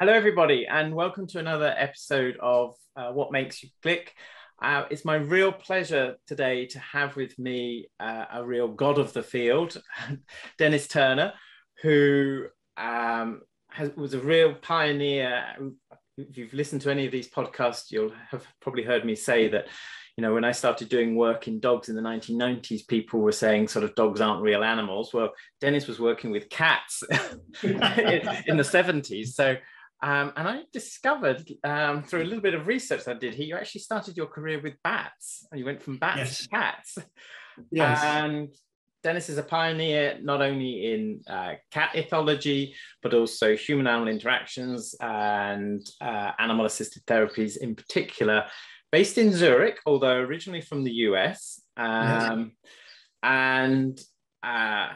Hello, everybody, and welcome to another episode of uh, What Makes You Click. Uh, it's my real pleasure today to have with me uh, a real god of the field, Dennis Turner, who um, has, was a real pioneer. If you've listened to any of these podcasts, you'll have probably heard me say that you know, when I started doing work in dogs in the 1990s, people were saying sort of dogs aren't real animals. Well, Dennis was working with cats in, in, the 70s. So, um, and I discovered um, through a little bit of research that I did here, you actually started your career with bats. and You went from bats yes. to cats. Yes. And Dennis is a pioneer not only in uh, cat ethology, but also human animal interactions and uh, animal assisted therapies in particular based in Zurich, although originally from the US. Um, And uh,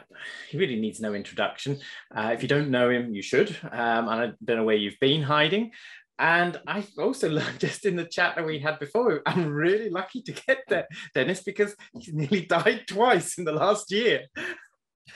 he really needs no introduction. Uh, if you don't know him, you should. Um, and I don't know where you've been hiding. And I've also learned just in the chat that we had before, I'm really lucky to get there, Dennis, because he's nearly died twice in the last year.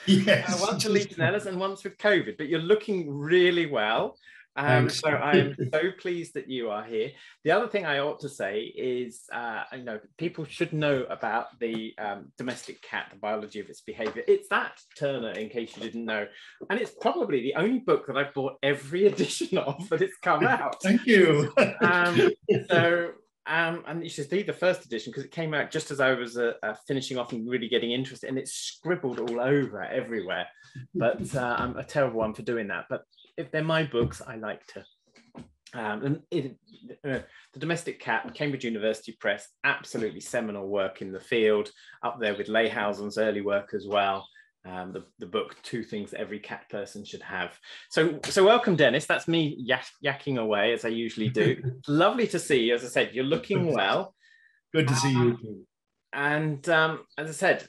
Yes. Uh, once with Legionella and once with COVID, but you're looking really well. Um, so I am so pleased that you are here. The other thing I ought to say is, uh, you know, people should know about the um, domestic cat, the biology of its behavior. It's that Turner, in case you didn't know, and it's probably the only book that I've bought every edition of that it's come out. Thank you. um, so. Um, and you should see the first edition because it came out just as I was uh, uh, finishing off and really getting interested, and it's scribbled all over everywhere. But uh, I'm a terrible one for doing that. But if they're my books, I like to. Um, and it, uh, the Domestic Cat, Cambridge University Press, absolutely seminal work in the field, up there with Leyhausen's early work as well. Um, the, the book Two Things Every Cat Person Should Have. So, so welcome, Dennis. That's me yak, yakking away as I usually do. Lovely to see you. As I said, you're looking well. Good to see you too. And um, as I said,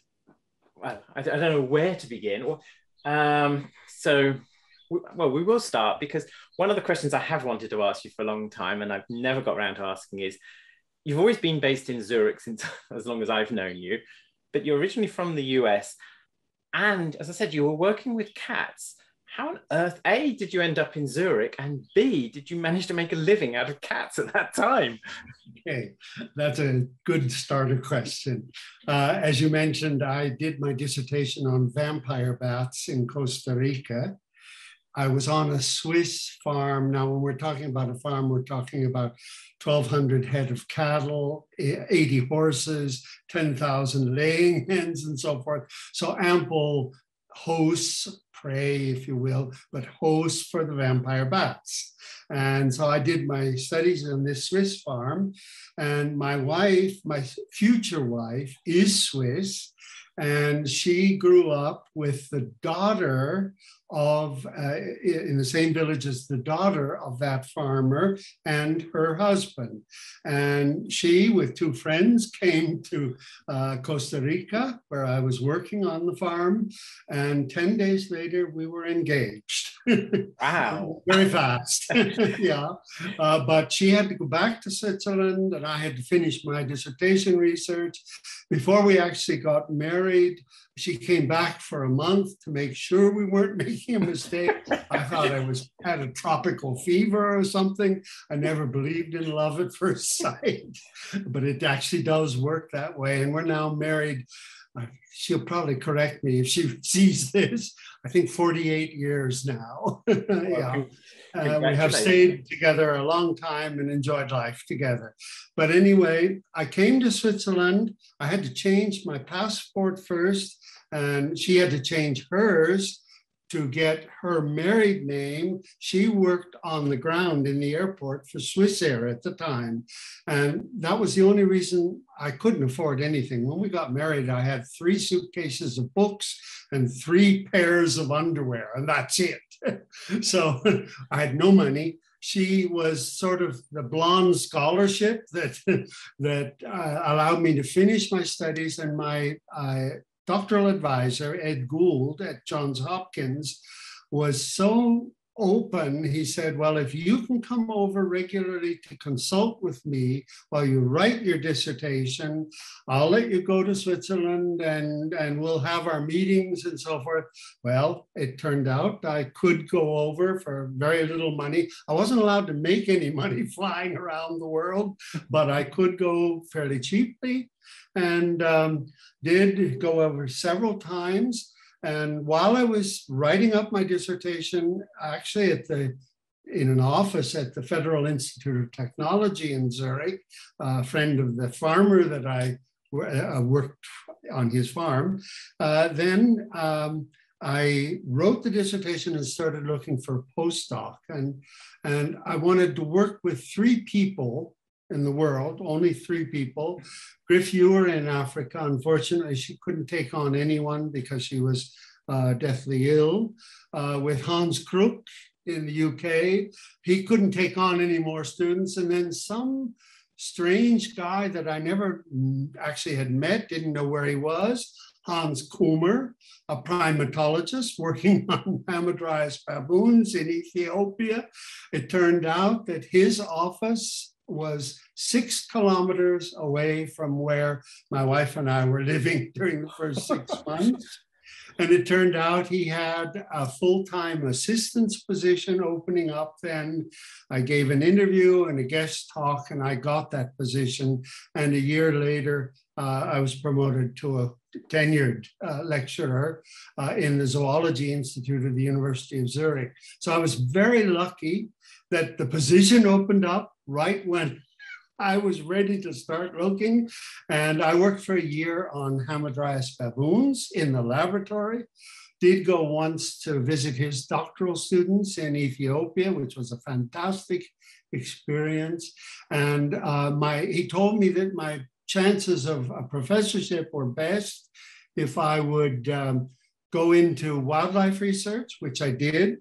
well, I, I, don't know where to begin. Um, so well, we will start because one of the questions I have wanted to ask you for a long time and I've never got around to asking is you've always been based in Zurich since as long as I've known you, but you're originally from the US. And as I said, you were working with cats. How on earth, A, did you end up in Zurich? And B, did you manage to make a living out of cats at that time? Okay, that's a good starter question. Uh, as you mentioned, I did my dissertation on vampire bats in Costa Rica. I was on a Swiss farm. Now, when we're talking about a farm, we're talking about 1,200 head of cattle, eh, 80 horses, 10,000 laying hens, and so forth. So ample hosts, prey, if you will, but hosts for the vampire bats. And so I did my studies on this Swiss farm. And my wife, my future wife, is Swiss. And she grew up with the daughter of uh, in the same village as the daughter of that farmer and her husband. And she with two friends came to uh, costa rica where i was working on the farm. And 10 days later we were engaged wow very fast yeah uh, but she had to go back to switzerland and i had to finish my dissertation research before we actually got married she came back for a month to make sure we weren't making a mistake. I thought I was had a tropical fever or something. I never believed in love at first sight, but it actually does work that way. And we're now married. Uh, she'll probably correct me if she sees this. I think 48 years now. yeah. Uh, we have stayed together a long time and enjoyed life together. But anyway, I came to Switzerland. I had to change my passport first and she had to change hers to get her married name. She worked on the ground in the airport for Swissair at the time. And that was the only reason I couldn't afford anything. When we got married, I had three suitcases of books and three pairs of underwear, and that's it. so I had no money she was sort of the blonde scholarship that that uh, allowed me to finish my studies and my doctoral advisor, Ed Gould at Johns Hopkins, was so open, he said, Well, if you can come over regularly to consult with me while you write your dissertation, I'll let you go to Switzerland and, and we'll have our meetings and so forth. Well, it turned out I could go over for very little money. I wasn't allowed to make any money flying around the world, but I could go fairly cheaply and um, did go over several times. And while I was writing up my dissertation, actually at the in an office at the Federal Institute of Technology in Zurich, a friend of the farmer that I uh, worked on his farm, uh, then um, I wrote the dissertation and started looking for postdoc. And, and I wanted to work with three people in the world, only three people. Griff Ewer in Africa, unfortunately, she couldn't take on anyone because she was uh, deathly ill. Uh, with Hans Kruuk in the UK, he couldn't take on any more students. And then some strange guy that I never actually had met, didn't know where he was, Hans Kummer, a primatologist working on Hamadryas baboons in Ethiopia. It turned out that his office was six kilometers away from where my wife and I were living during the first six months. And it turned out he had a full time assistance position opening up then. I gave an interview and a guest talk, and I got that position. And a year later, uh, I was promoted to a tenured uh, lecturer uh, in the Zoology Institute of the University of Zurich. So I was very lucky that the position opened up right when I was ready to start looking. And I worked for a year on Hamadryas baboons in the laboratory. Did go once to visit his doctoral students in Ethiopia, which was a fantastic experience. And uh, my, he told me that my chances of a professorship were best if I would um, go into wildlife research, which I did.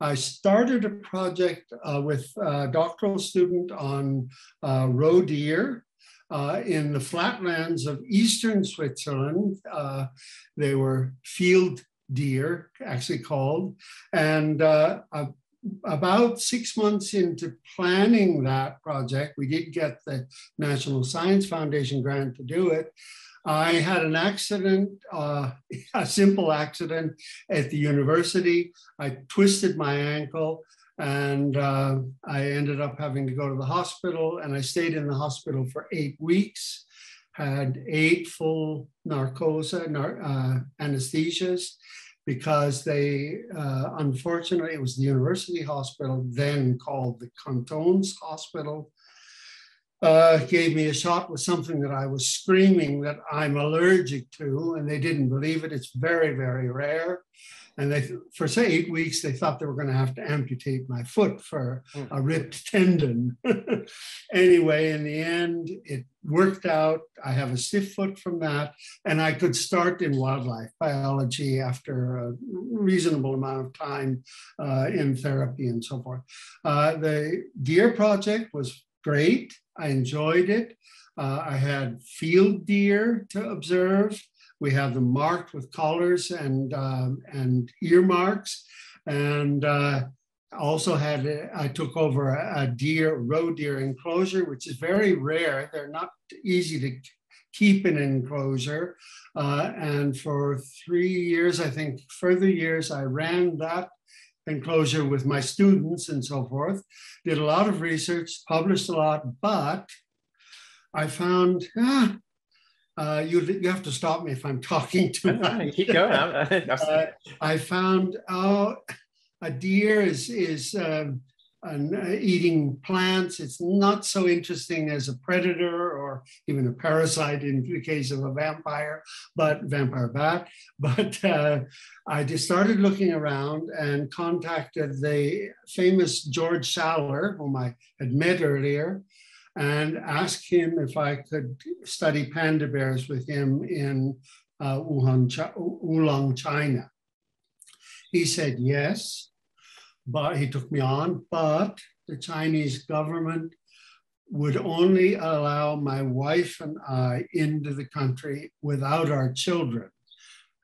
I started a project uh, with a doctoral student on uh, roe deer uh, in the flatlands of eastern Switzerland. Uh, they were field deer, actually called. And uh, about six months into planning that project, we did get the National Science Foundation grant to do it. I had an accident, uh, a simple accident at the university. I twisted my ankle and uh, I ended up having to go to the hospital and I stayed in the hospital for eight weeks, had eight full narcosa, nar- uh, anesthesias because they, uh, unfortunately, it was the university hospital, then called the Cantons Hospital uh, gave me a shot with something that I was screaming that I'm allergic to, and they didn't believe it. It's very, very rare. And they, for say eight weeks, they thought they were going to have to amputate my foot for hmm. a ripped tendon. anyway, in the end, it worked out. I have a stiff foot from that, and I could start in wildlife biology after a reasonable amount of time uh, in therapy and so forth. Uh, the Deer Project was great. I enjoyed it. Uh, I had field deer to observe. We have them marked with collars and, um, and earmarks. And uh, also had, I took over a, a deer, roe deer enclosure, which is very rare. They're not easy to keep in an enclosure. Uh, and for three years, I think further years, I ran that enclosure with my students and so forth. Did a lot of research, published a lot, but I found, ah, uh, you, you have to stop me if I'm talking too much. Keep going. uh, I found, oh, a deer is, is um, and uh, eating plants. It's not so interesting as a predator or even a parasite in the case of a vampire, but vampire bat. But uh, I just started looking around and contacted the famous George Schaller, whom I had met earlier, and asked him if I could study panda bears with him in uh, Wuhan, Wolong, China. He said yes but he took me on, but the Chinese government would only allow my wife and I into the country without our children.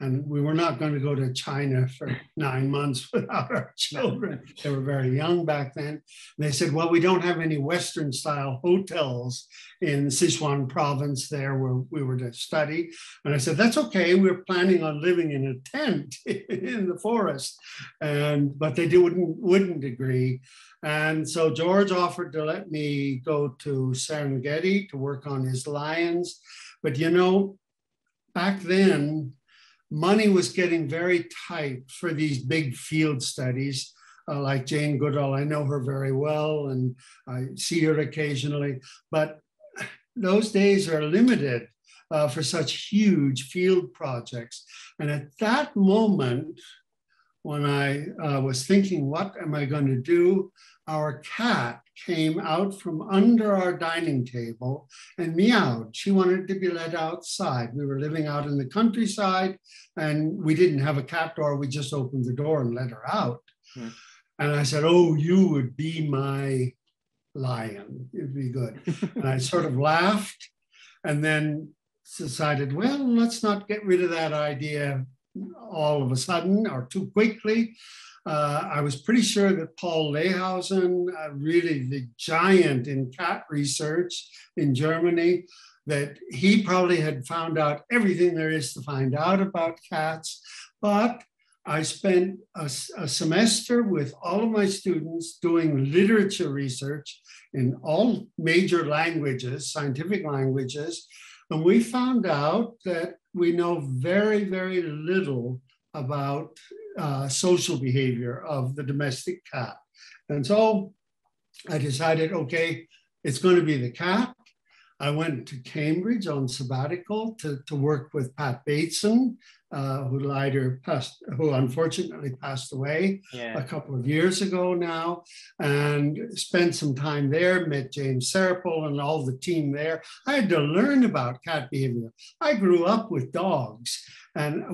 And we were not going to go to China for nine months without our children. They were very young back then. And they said, Well, we don't have any Western style hotels in Sichuan province there where we were to study. And I said, That's okay. We we're planning on living in a tent in the forest. And but they wouldn't wouldn't agree. And so George offered to let me go to Serengeti to work on his lions. But you know, back then money was getting very tight for these big field studies. Uh, like Jane Goodall, I know her very well and I see her occasionally, but those days are limited uh, for such huge field projects. And at that moment, when I uh, was thinking, what am I going to do? Our cat came out from under our dining table and meowed. She wanted to be let outside. We were living out in the countryside and we didn't have a cat door. We just opened the door and let her out. Hmm. And I said, Oh, you would be my lion. It'd be good. and I sort of laughed and then decided, well, let's not get rid of that idea all of a sudden or too quickly. Uh, I was pretty sure that Paul Leyhausen, uh, really the giant in cat research in Germany, that he probably had found out everything there is to find out about cats. But I spent a, a semester with all of my students doing literature research in all major languages, scientific languages. And we found out that we know very, very little about uh, social behavior of the domestic cat. And so I decided, okay, it's going to be the cat. I went to Cambridge on sabbatical to, to work with Pat Bateson, uh, who later passed, who unfortunately passed away yeah. a couple of years ago now, and spent some time there. Met James Serpell and all the team there. I had to learn about cat behavior. I grew up with dogs, and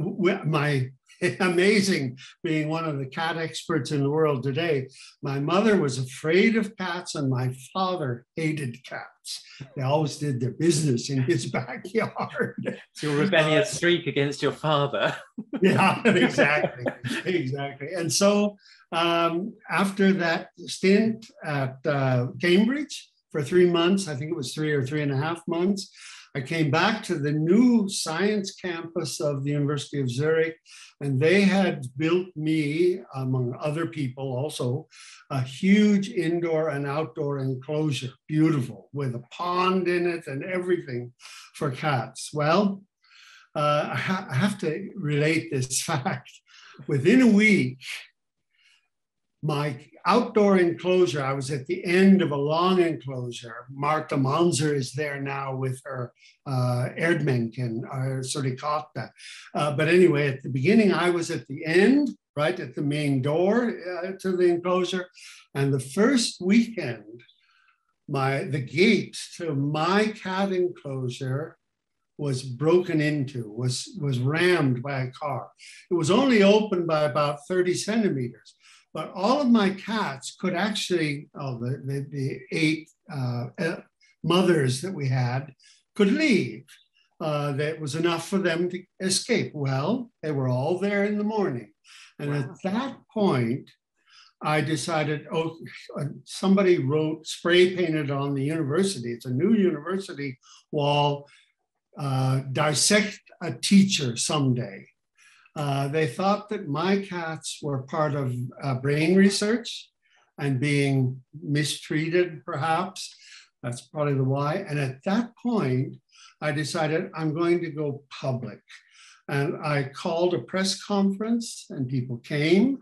my amazing being one of the cat experts in the world today. My mother was afraid of cats, and my father hated cats. They always did their business in his backyard. It's your rebellious uh, streak against your father. yeah, exactly. exactly. And so um, after that stint at uh, Cambridge for three months, I think it was three or three and a half months, I came back to the new science campus of the University of Zurich, and they had built me, among other people also, a huge indoor and outdoor enclosure, beautiful, with a pond in it and everything for cats. Well, uh, I, ha- I have to relate this fact. Within a week, my outdoor enclosure, I was at the end of a long enclosure. Marta Manser is there now with her uh, Erdmännchen, or Suricata. Uh, but anyway, at the beginning, I was at the end, right at the main door uh, to the enclosure. And the first weekend, my the gate to my cat enclosure was broken into, was, was rammed by a car. It was only open by about 30 centimeters but all of my cats could actually, oh, the, the, the eight uh, uh, mothers that we had could leave. Uh, that was enough for them to escape. Well, they were all there in the morning. And wow. at that point, I decided, oh, somebody wrote, spray painted on the university, it's a new university wall, uh, dissect a teacher someday. Uh, they thought that my cats were part of uh, brain research and being mistreated, perhaps. That's probably the why. And at that point, I decided I'm going to go public. And I called a press conference, and people came.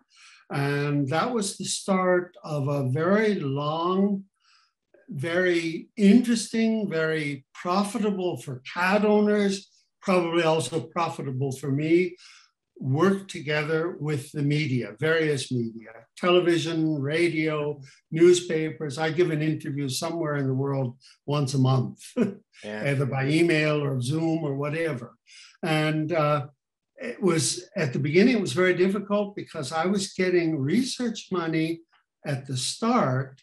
And that was the start of a very long, very interesting, very profitable for cat owners, probably also profitable for me work together with the media, various media, television, radio, newspapers. I give an interview somewhere in the world once a month, yeah. either by email or Zoom or whatever. And uh, it was at the beginning, it was very difficult because I was getting research money at the start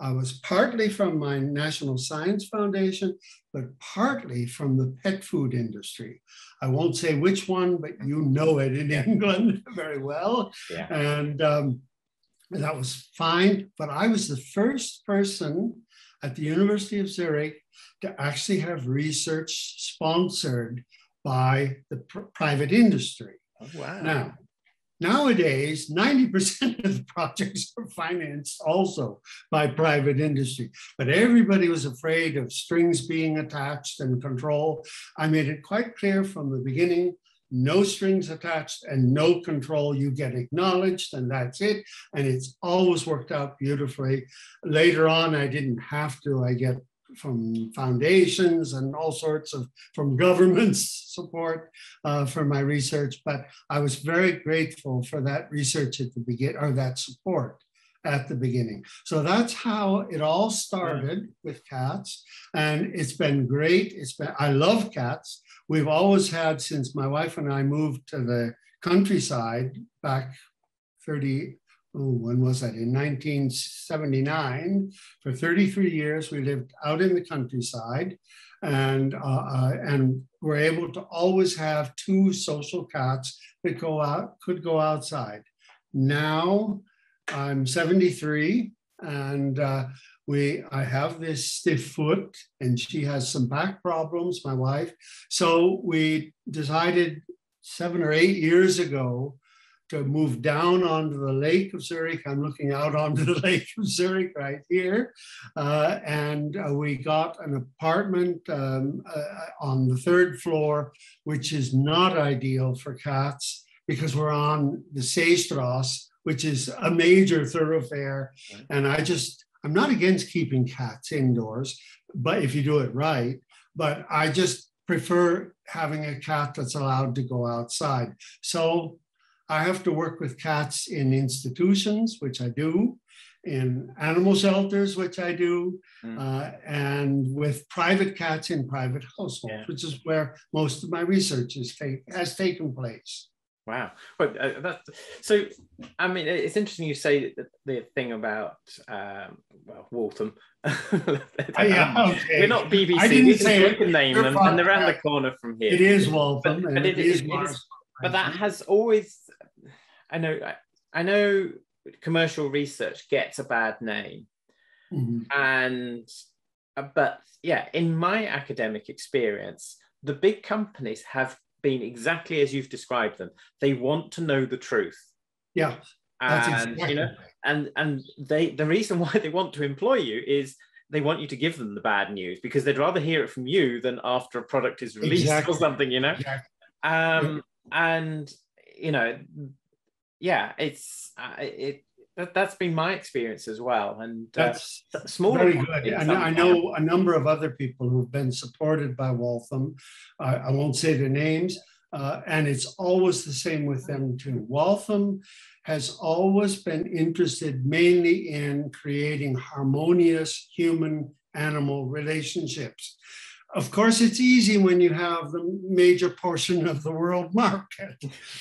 I was partly from my National Science Foundation, but partly from the pet food industry. I won't say which one, but you know it in England very well. Yeah. And um, that was fine. But I was the first person at the University of Zurich to actually have research sponsored by the pr- private industry. Oh, wow. Now, Nowadays, 90% of the projects are financed also by private industry, but everybody was afraid of strings being attached and control. I made it quite clear from the beginning no strings attached and no control. You get acknowledged, and that's it. And it's always worked out beautifully. Later on, I didn't have to. I get from foundations and all sorts of from governments support uh, for my research but i was very grateful for that research at the begin or that support at the beginning. So that's how it all started with cats and it's been great. It's been i love cats. We've always had since my wife and i moved to the countryside back 30 oh, when was that? In 1979. For 33 years, we lived out in the countryside and, uh, uh, and were able to always have two social cats that go out, could go outside. Now I'm 73 and uh, we I have this stiff foot and she has some back problems, my wife. So we decided seven or eight years ago to move down onto the Lake of Zurich. I'm looking out onto the Lake of Zurich right here. Uh, and uh, we got an apartment um, uh, on the third floor, which is not ideal for cats because we're on the Seestrasse, which is a major thoroughfare. And I just, I'm not against keeping cats indoors, but if you do it right, but I just prefer having a cat that's allowed to go outside. So I have to work with cats in institutions, which I do, in animal shelters, which I do, mm. uh, and with private cats in private households, yeah. which is where most of my research is take, has taken place. Wow. Well, uh, that, so, I mean, it's interesting you say the, the thing about um, well, Waltham. uh, yeah, okay. We're not BBC. I didn't say it. name them, and they're around the corner from here. It is Waltham, but, but it, it, is, it is but that has always I know I know commercial research gets a bad name, mm-hmm. and uh, but yeah, in my academic experience, the big companies have been exactly as you've described them. They want to know the truth. Yeah. and exactly. you know, and and they the reason why they want to employ you is they want you to give them the bad news because they'd rather hear it from you than after a product is released exactly. or something, you know. Exactly. Um, and you know, yeah, it's uh, it that, has been my experience as well. And uh, that's small. Very good. And I know a number of other people who've been supported by Waltham. Uh, I won't say their names. Uh, and it's always the same with them too. Waltham has always been interested mainly in creating harmonious human animal relationships. Of course, it's easy when you have the major portion of the world market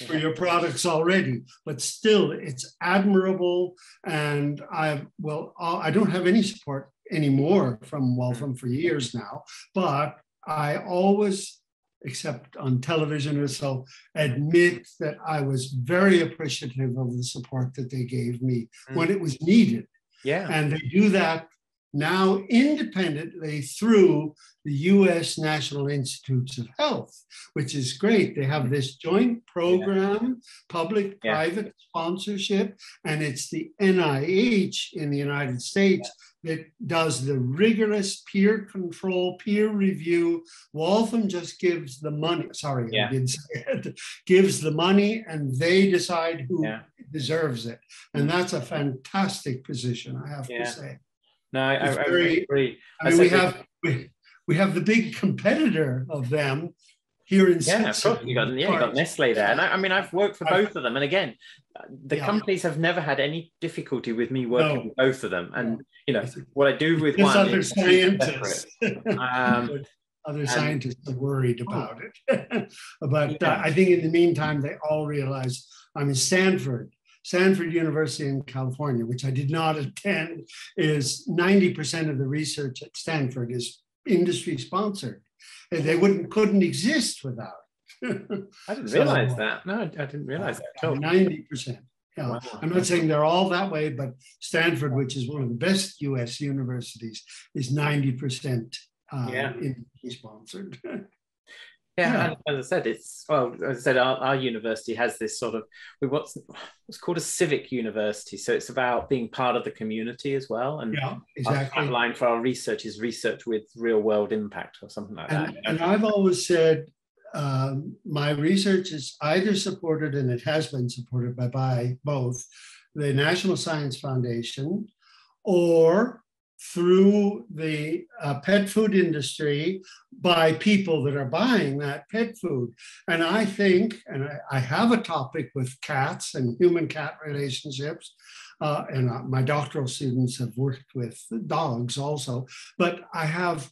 for your products already, but still, it's admirable. And I well, I don't have any support anymore from Waltham for years now, but I always, except on television or so, admit that I was very appreciative of the support that they gave me mm. when it was needed. Yeah. And they do that now independently through the US National Institutes of Health, which is great. They have this joint program, yeah. public private yeah. sponsorship, and it's the NIH in the United States yeah. that does the rigorous peer control, peer review. Waltham just gives the money, sorry, I did say it, gives the money and they decide who deserves it. And mm-hmm. that's a fantastic position, I have to say. No, I, I, very, I agree. I mean, we have we, we have the big competitor of them here in yeah, of course. You got yeah, you got Nestle there, and I, I mean, I've worked for both of them, and again, the yeah. companies have never had any difficulty with me working no. with both of them, and you know what I do with one other scientists. Um, other and, scientists are worried about it, but uh, yeah. uh, I think in the meantime they all realize. I mean, Stanford Stanford University in California, which I did not attend, is 90% of the research at Stanford is industry sponsored. And they wouldn't couldn't exist without. I didn't realize that. No, I didn't realize that. Ninety percent. Yeah. Wow. I'm not saying they're all that way, but Stanford, which is one of the best U.S. universities, is ninety percent uh, yeah. industry sponsored. Yeah, yeah. as I said, it's well, as I said, our, our university has this sort of what's what's called a civic university. So it's about being part of the community as well. And yeah, exactly. Our line for our research is research with real world impact or something like and, that. And I've always said um, my research is either supported and it has been supported by, by both the National Science Foundation or through the uh, pet food industry by people that are buying that pet food. And I think, and I, I have a topic with cats and human cat relationships. Uh, and uh, my doctoral students have worked with dogs also, but I have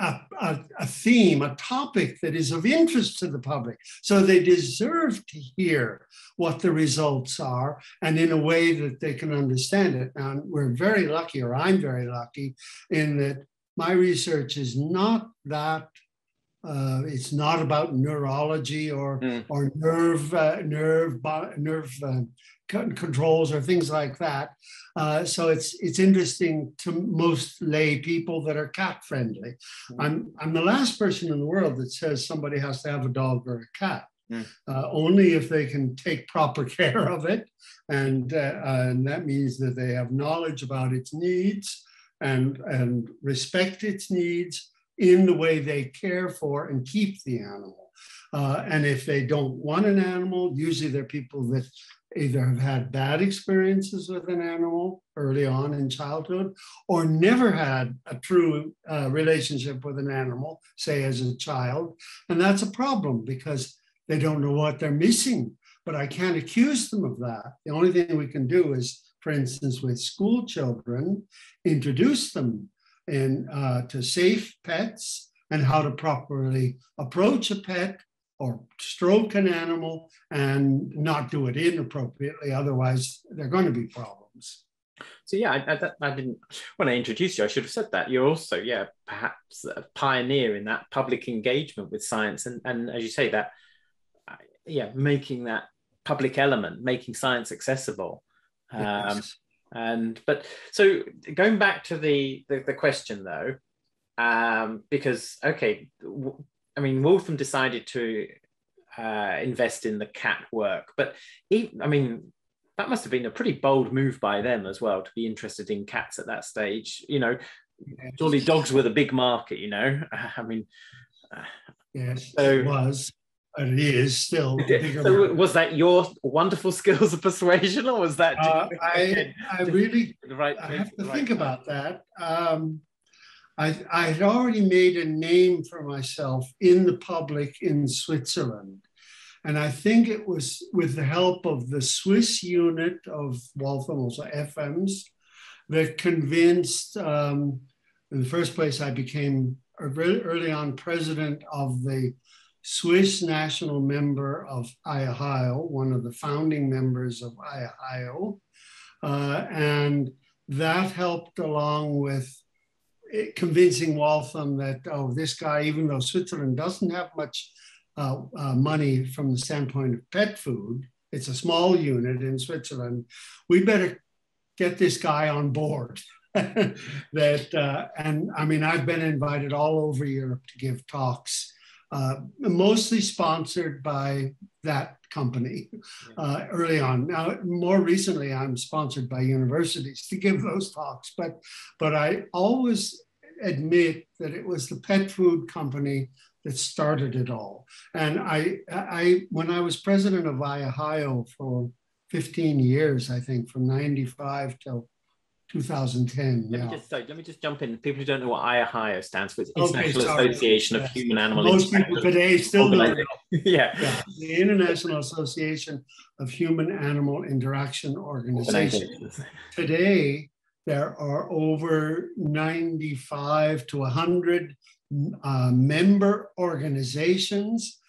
a, a, a, theme, a topic that is of interest to the public. So they deserve to hear what the results are and in a way that they can understand it. And we're very lucky, or I'm very lucky, in that my research is not that. Uh, it's not about neurology or mm. or nerve uh, nerve nerve uh, controls or things like that. Uh, so it's it's interesting to most lay people that are cat friendly. Mm. I'm I'm the last person in the world that says somebody has to have a dog or a cat. Mm. Uh, only if they can take proper care of it, and uh, and that means that they have knowledge about its needs and and respect its needs in the way they care for and keep the animal. Uh, and if they don't want an animal, usually they're people that either have had bad experiences with an animal early on in childhood or never had a true uh, relationship with an animal, say as a child. And that's a problem because they don't know what they're missing. But I can't accuse them of that. The only thing we can do is, for instance, with school children, introduce them in, uh, to safe pets and how to properly approach a pet or stroke an animal and not do it inappropriately. Otherwise, there are going to be problems. So yeah, I, I, I, didn't. When I introduced you, I should have said that you're also, yeah, perhaps a pioneer in that public engagement with science, and and as you say that, yeah, making that public element, making science accessible. Um, yes. And but so going back to the the, the question though, um, because okay, I mean, Waltham decided to uh, invest in the cat work, but he, I mean, that must have been a pretty bold move by them as well to be interested in cats at that stage. You know, surely dogs were the big market. You know, I mean, uh, yes, so, it was. And it is still. So was that your wonderful skills of persuasion, or was that? Uh, I, I really, right I have to think about that. Um, I, I had already made a name for myself in the public in Switzerland. And I think it was with the help of the Swiss unit of Waltham, also Effems, that convinced, um, in the first place, I became very early on president of the Swiss national member of IAHAIO, one of the founding members of IAHAIO. Uh, and that helped along with convincing Waltham that, oh, this guy, even though Switzerland doesn't have much uh, uh, money from the standpoint of pet food, it's a small unit in Switzerland, we better get this guy on board. that uh, and I mean I've been invited all over Europe to give talks, uh, mostly sponsored by that company uh, early on. Now, more recently, I'm sponsored by universities to give those talks, but but I always admit that it was the pet food company that started it all. And I, I when I was president of IAHAIO for 15 years, I think, from 95 till 2010. Let, yeah. me just, sorry, let me just jump in. People who don't know what IAHAIO stands for, it's International okay, Association of Human Animal Most people today still know. yeah. yeah. The International Association of Human Animal Interaction Organization. Today, there are over 95 to 100 uh, member organizations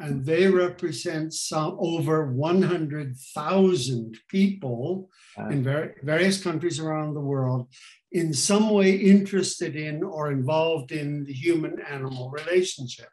and they represent some over 100,000 people wow. in ver- various countries around the world in some way interested in or involved in the human animal relationship.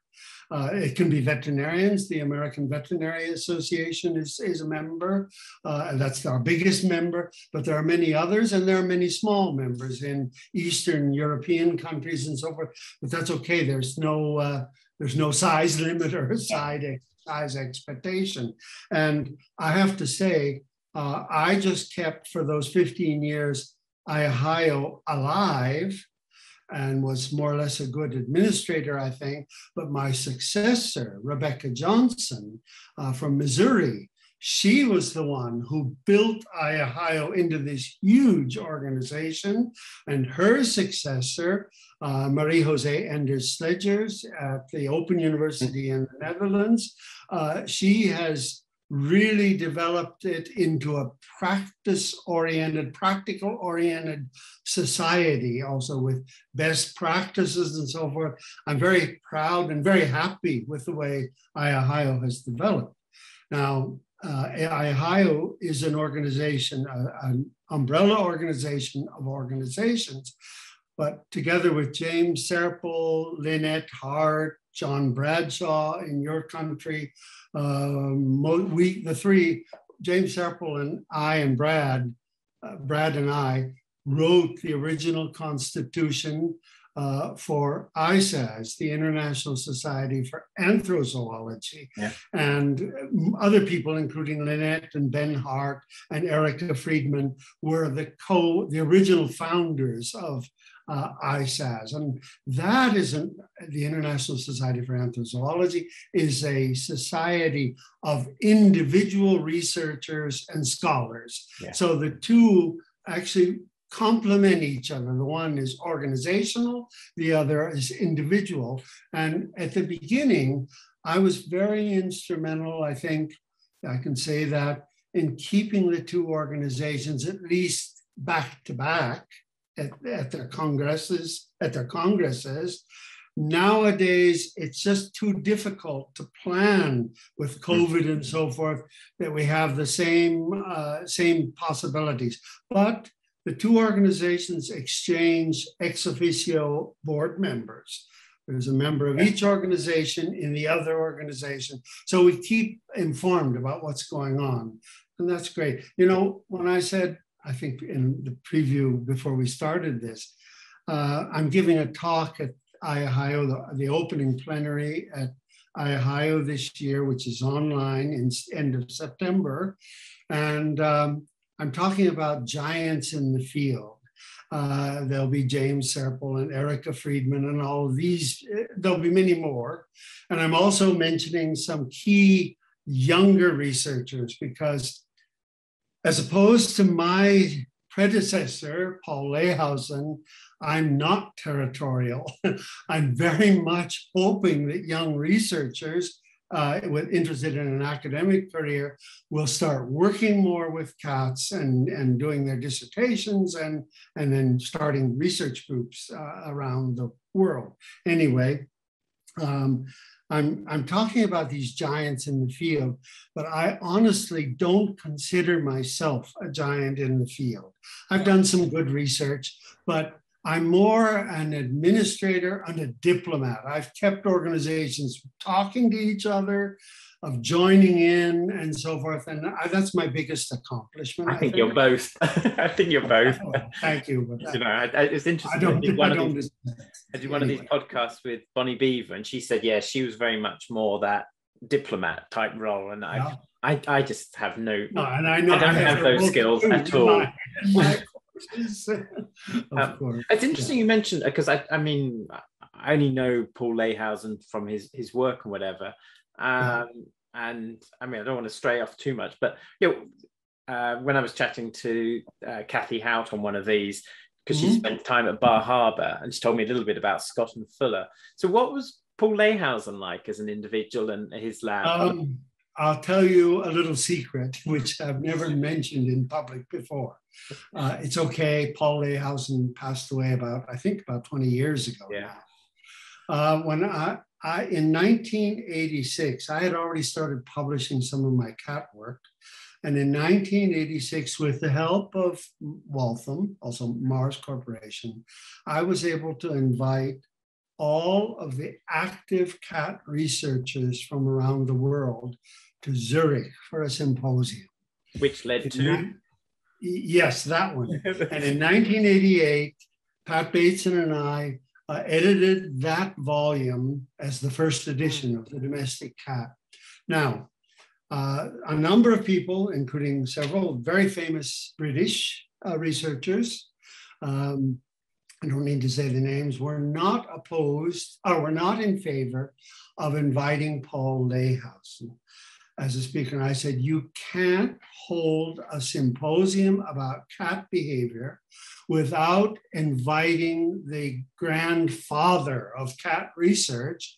Uh, it can be veterinarians. The American Veterinary Association is, is a member. Uh, that's our biggest member, but there are many others, and there are many small members in Eastern European countries and so forth. But that's okay. There's no uh, there's no size limit or size size expectation. And I have to say, uh, I just kept for those 15 years IAHAIO alive and was more or less a good administrator, I think. But my successor, Rebecca Johnson uh, from Missouri, she was the one who built IAHAIO into this huge organization. And her successor, uh, Marie Jose Enders Slegers at the Open University in the Netherlands, uh, she has really developed it into a practice oriented, practical oriented society, also with best practices and so forth. I'm very proud and very happy with the way IAHAIO has developed. Now, uh, IAHAIO is an organization, uh, an umbrella organization of organizations, but together with James Serpell, Lynette Hart, John Bradshaw in your country, um, we, the three, James Serpell and I and Brad, uh, Brad and I wrote the original constitution uh, for ISAZ, the International Society for Anthrozoology, yeah. and other people, including Lynette and Ben Hart and Erika Friedmann, were the co, the original founders of uh, ISAZ. And that is an, the International Society for Anthrozoology is a society of individual researchers and scholars. Yeah. So the two actually complement each other. The one is organizational, the other is individual. And at the beginning, I was very instrumental, I think I can say that, in keeping the two organizations at least back to back at, at their congresses, at their congresses. Nowadays, it's just too difficult to plan with COVID and so forth that we have the same uh, same possibilities. But the two organizations exchange ex officio board members. There's a member of each organization in the other organization. So we keep informed about what's going on. And that's great. You know, when I said I think in the preview before we started this, uh, I'm giving a talk at IAHAIO, the, the opening plenary at IAHAIO this year, which is online in end of September. And um, I'm talking about giants in the field. Uh, there'll be James Serpell and Erika Friedmann and all of these. There'll be many more. And I'm also mentioning some key younger researchers because as opposed to my predecessor, Paul Leyhausen, I'm not territorial. I'm very much hoping that young researchers uh, interested in an academic career will start working more with cats and, and doing their dissertations and, and then starting research groups uh, around the world. Anyway, um, I'm, I'm talking about these giants in the field, but I honestly don't consider myself a giant in the field. I've done some good research, but I'm more an administrator and a diplomat. I've kept organizations talking to each other, of joining in and so forth. And I, that's my biggest accomplishment. I, I think, think, you're both. I think you're both. Oh, thank you. you know, I, it's interesting. I, don't, I did one, of these, I did one anyway. of these podcasts with Bonnie Beaver, and she said, yeah, she was very much more that diplomat type role. And I, I, I just have no, no and I, know I don't have those skills at all. um, it's interesting yeah. you mentioned because I, I mean, I only know Paul Leyhausen from his his work and whatever. Um, and I mean, I don't want to stray off too much, but you know, uh, when I was chatting to uh, Kathy Houpt on one of these, because mm-hmm. she spent time at Bar Harbor, and she told me a little bit about Scott and Fuller. So, what was Paul Leyhausen like as an individual and his lab? Um, I'll tell you a little secret, which I've never mentioned in public before. Uh, it's okay. Paul Leyhausen passed away about, I think, about 20 years ago. Yeah. Uh, when I, I, in 1986, I had already started publishing some of my cat work. And in 1986, with the help of Waltham, also Mars Corporation, I was able to invite all of the active cat researchers from around the world to Zurich for a symposium. Which led to? Yes, that one. and in 1988, Pat Bateson and I uh, edited that volume as the first edition of The Domestic Cat. Now, uh, a number of people, including several very famous British uh, researchers, um, I don't need to say the names, were not opposed or were not in favor of inviting Paul Leyhausen as a speaker. And I said, You can't hold a symposium about cat behavior without inviting the grandfather of cat research,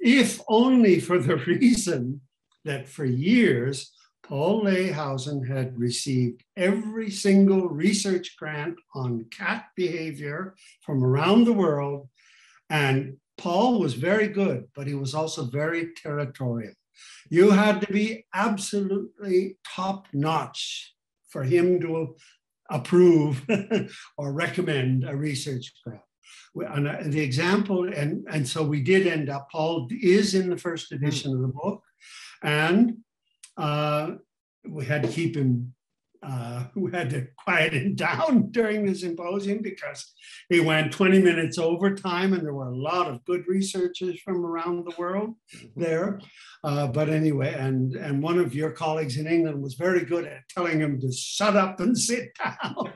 if only for the reason that for years, Paul Leyhausen had received every single research grant on cat behavior from around the world. And Paul was very good, but he was also very territorial. You had to be absolutely top notch for him to approve or recommend a research grant. And uh, the example, and, and so we did end up, Paul is in the first edition of the book, and uh, we had to keep him uh, who had to quiet him down during the symposium because he went 20 minutes over time and there were a lot of good researchers from around the world mm-hmm. there. Uh, but anyway, and, and one of your colleagues in England was very good at telling him to shut up and sit down.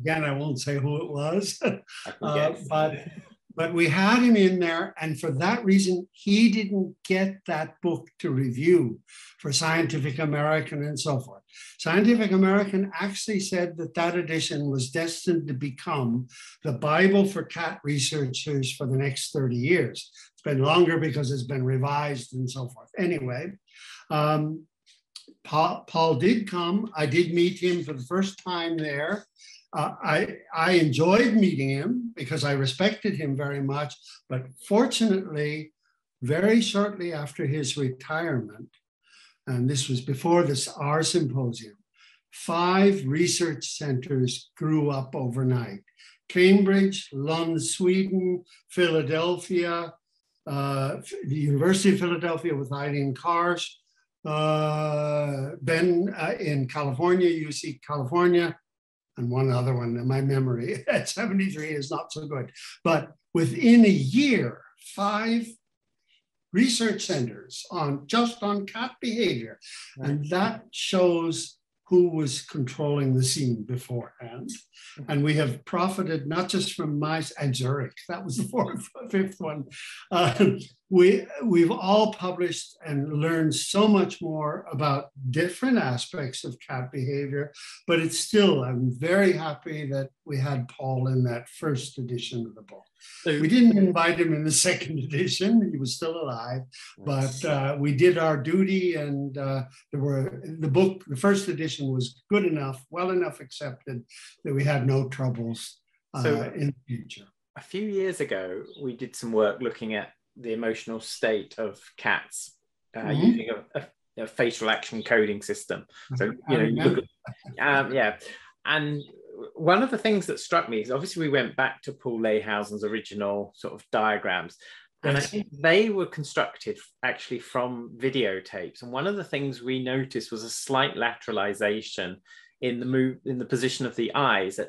Again, I won't say who it was, uh, but but we had him in there, and for that reason, he didn't get that book to review for Scientific American and so forth. Scientific American actually said that that edition was destined to become the Bible for cat researchers for the next 30 years. It's been longer because it's been revised and so forth. Anyway, um, Paul, Paul did come. I did meet him for the first time there. Uh, I, I enjoyed meeting him because I respected him very much. But fortunately, very shortly after his retirement, and this was before this our symposium, five research centers grew up overnight. Cambridge, Lund, Sweden, Philadelphia, uh, the University of Philadelphia with Eileen Karsh, uh, Ben uh, in California, UC California, and one other one. In my memory at 73 is not so good. But within a year, five research centers on just on cat behavior. Right. And that shows who was controlling the scene beforehand. And we have profited not just from mice and Zurich, that was the fourth, fifth one. Uh, we, we've all published and learned so much more about different aspects of cat behavior, but it's still, I'm very happy that we had Paul in that first edition of the book. We didn't invite him in the second edition; he was still alive. But uh, we did our duty, and uh, there were the book. The first edition was good enough, well enough accepted that we had no troubles uh, so in the future. A few years ago, we did some work looking at the emotional state of cats uh, mm-hmm. using a, a, a, facial action coding system. So you know, you look at, um, yeah, and one of the things that struck me is obviously we went back to Paul Leyhausen's original sort of diagrams. And I think they were constructed actually from videotapes. And one of the things we noticed was a slight lateralization in the move in the position of the eyes at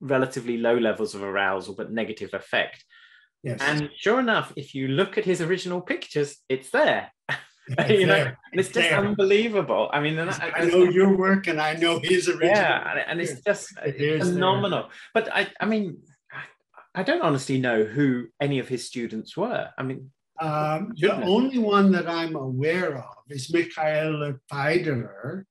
relatively low levels of arousal but negative effect. Yes. And sure enough, if you look at his original pictures, it's there. you know, and it's, just there. unbelievable. I mean, I, I know your work and I know his original. Yeah, and it's just it phenomenal. There. But I, I mean, I don't honestly know who any of his students were. I mean, um, the only one that I'm aware of is Michaela Feiderer.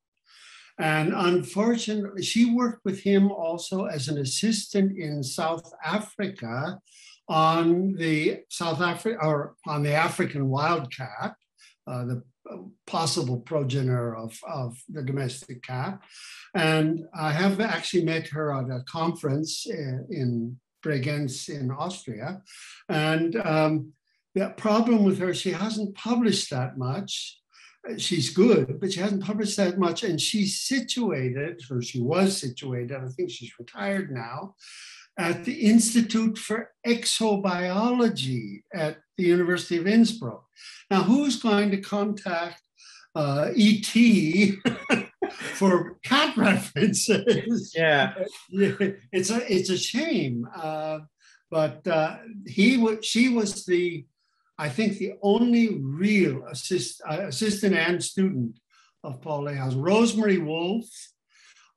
And unfortunately, she worked with him also as an assistant in South Africa on the South Africa or on the African wildcat. Uh, the possible progenitor of, of the domestic cat. And I have actually met her at a conference in, in Bregenz in Austria. And um, the problem with her, she hasn't published that much. She's good, but she hasn't published that much. And she's situated, or she was situated, I think she's retired now, at the Institute for Exobiology at the University of Innsbruck. Now, who's going to contact uh, ET for cat references? Yeah, it's a it's a shame. Uh, but uh, he was she was the I think the only real assist, uh, assistant and student of Paul Leyhausen. Rosemary Wolf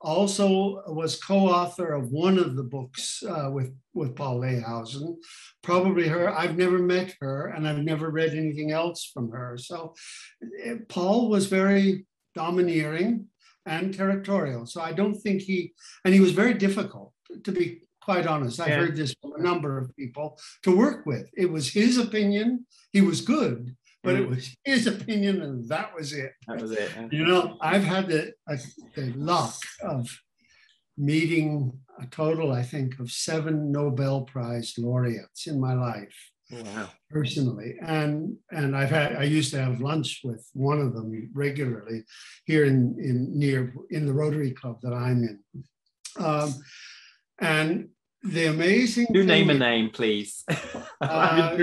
also was co-author of one of the books uh, with, with Paul Leyhausen. Probably her, I've never met her and I've never read anything else from her. So uh, Paul was very domineering and territorial. So I don't think he, and he was very difficult to be quite honest. I've yeah. heard this from a number of people to work with. It was his opinion. He was good, but it was his opinion, and that was it. That was it. You know, I've had the, the luck of meeting a total, I think, of seven Nobel Prize laureates in my life. Wow. Personally, and and I've had I used to have lunch with one of them regularly here in in near in the Rotary Club that I'm in. Um, and the amazing. Do name a name, please. uh,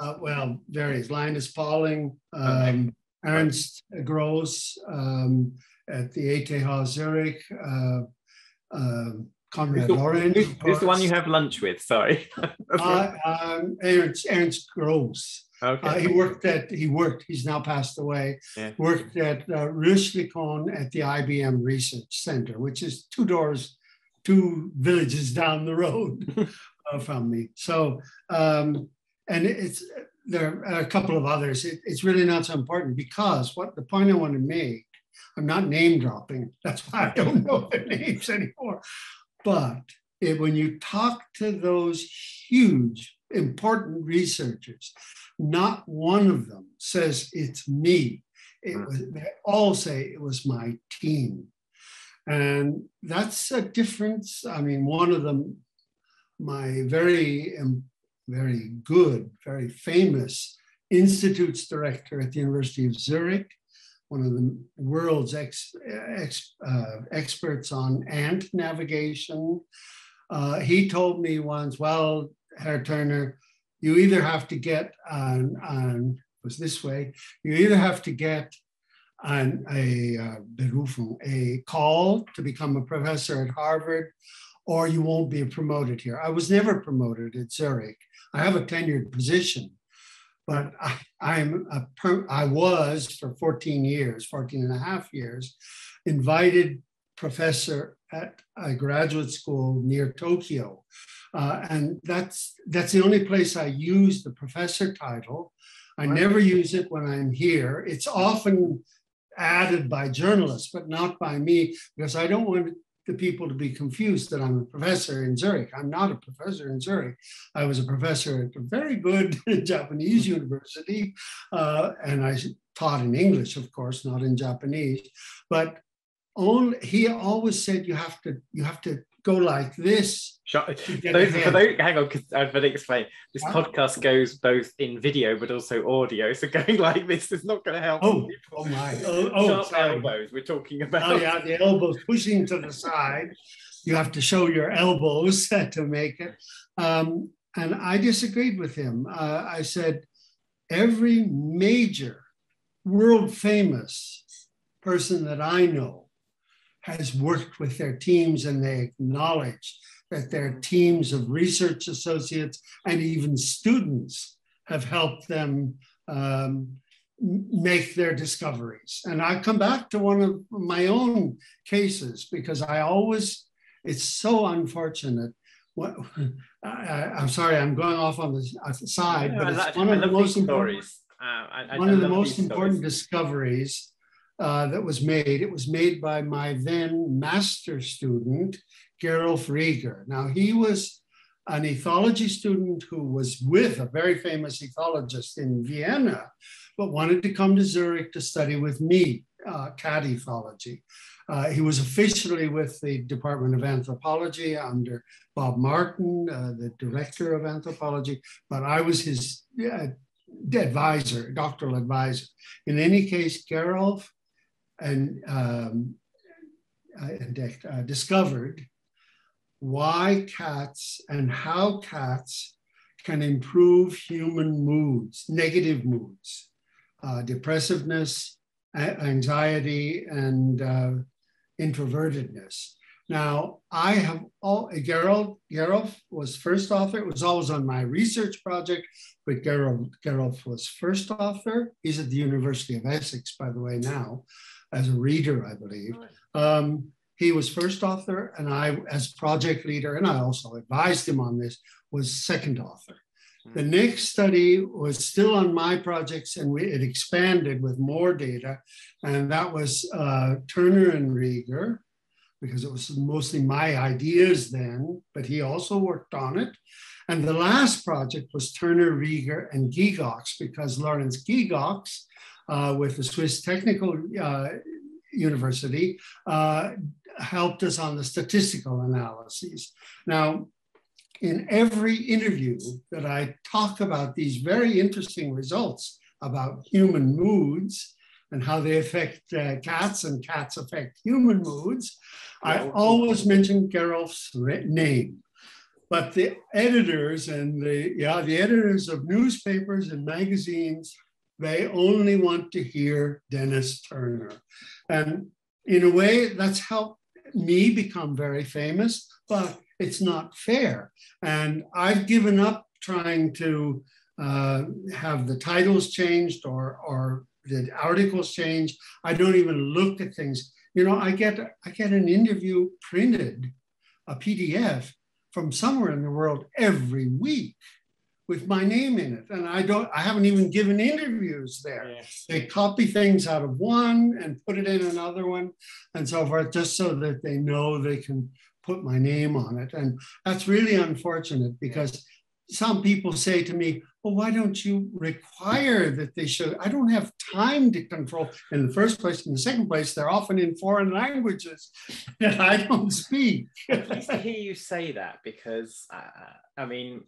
uh, well, various. Linus Pauling, um, Ernst Gross um, at the ETH Zurich, uh, uh, Konrad Lorenz. Who's, who's, the one you have lunch with? Sorry. uh, um, Ernst, Ernst Gross. Okay. Uh, he worked at, he worked, he's now passed away, yeah. worked at uh, Rüschlikon at the IBM Research Center, which is two doors two villages down the road uh, from me. So, um, and it's there are a couple of others. It, it's really not so important because what the point I want to make, I'm not name dropping. That's why I don't know their names anymore. But it, when you talk to those huge, important researchers, not one of them says it's me. It hmm. was, they all say it was my team. And that's a difference. I mean, one of them, my very, very good, very famous institutes director at the University of Zurich, one of the world's ex, ex, uh, experts on ant navigation. Uh, he told me once, well, Herr Turner, you either have to get on, on was this way, you either have to get an, a uh, a call to become a professor at Harvard, or you won't be promoted here. I was never promoted at Zurich. I have a tenured position, but I, am a per, I was for 14 years, 14 and a half years, invited professor at a graduate school near Tokyo. Uh, and that's that's the only place I use the professor title. I never use it when I'm here. It's often added by journalists, but not by me, because I don't want the people to be confused that I'm a professor in Zurich. I'm not a professor in Zurich. I was a professor at a very good Japanese university, uh, and I taught in English, of course, not in Japanese. But only, he always said you have to you have to go like this. Those, for those, hang on, because I've been explain. This podcast goes both in video but also audio. So going like this is not going to help. Oh, oh my! Oh, oh elbows. We're talking about. Oh yeah, the elbows pushing to the side. You have to show your elbows to make it. Um, and I disagreed with him. Uh, I said every major, world famous person that I know has worked with their teams and they acknowledge that their teams of research associates and even students have helped them um, make their discoveries. And I come back to one of my own cases because I always, it's so unfortunate. What, I, am sorry, I'm going off on the, side, but it's one of the most important, uh, one of the most important discoveries uh, that was made. It was made by my then master student, Gerolf Rieger. Now, he was an ethology student who was with a very famous ethologist in Vienna, but wanted to come to Zurich to study with me uh, cat ethology. Uh, he was officially with the Department of Anthropology under Bob Martin, uh, the director of anthropology, but I was his uh, advisor, doctoral advisor. In any case, Gerolf and, um, uh, discovered why cats and how cats can improve human moods, negative moods, uh, depressiveness, anxiety, and uh, introvertedness. Now, I have all, Gerald, Gerolf was first author. It was always on my research project, but Gerald, Gerolf was first author. He's at the University of Essex, by the way, now, as a reader, I believe. Um, he was first author, and I, as project leader, and I also advised him on this, was second author. Hmm. The next study was still on my projects, and we, it expanded with more data, and that was uh, Turner and Rieger, because it was mostly my ideas then, but he also worked on it. And the last project was Turner, Rieger, and Gygax, because Lawrence Gygax, uh, with the Swiss Technical uh, University, uh, helped us on the statistical analyses. Now, in every interview that I talk about these very interesting results about human moods and how they affect uh, cats and cats affect human moods, I always mention Gerolf's name. But the editors and the yeah the editors of newspapers and magazines they only want to hear Dennis Turner, and in a way that's helped me become very famous, but it's not fair. And I've given up trying to uh, have the titles changed or, or the articles changed. I don't even look at things. You know, I get I get an interview printed, a PDF from somewhere in the world every week with my name in it. And I don't, I haven't even given interviews there. Yes. They copy things out of one and put it in another one and so forth, just so that they know they can put my name on it. And that's really unfortunate because some people say to me, well, why don't you require that they should? I don't have time to control in the first place. In the second place, they're often in foreign languages that I don't speak. Least to hear you say that because, uh, I mean,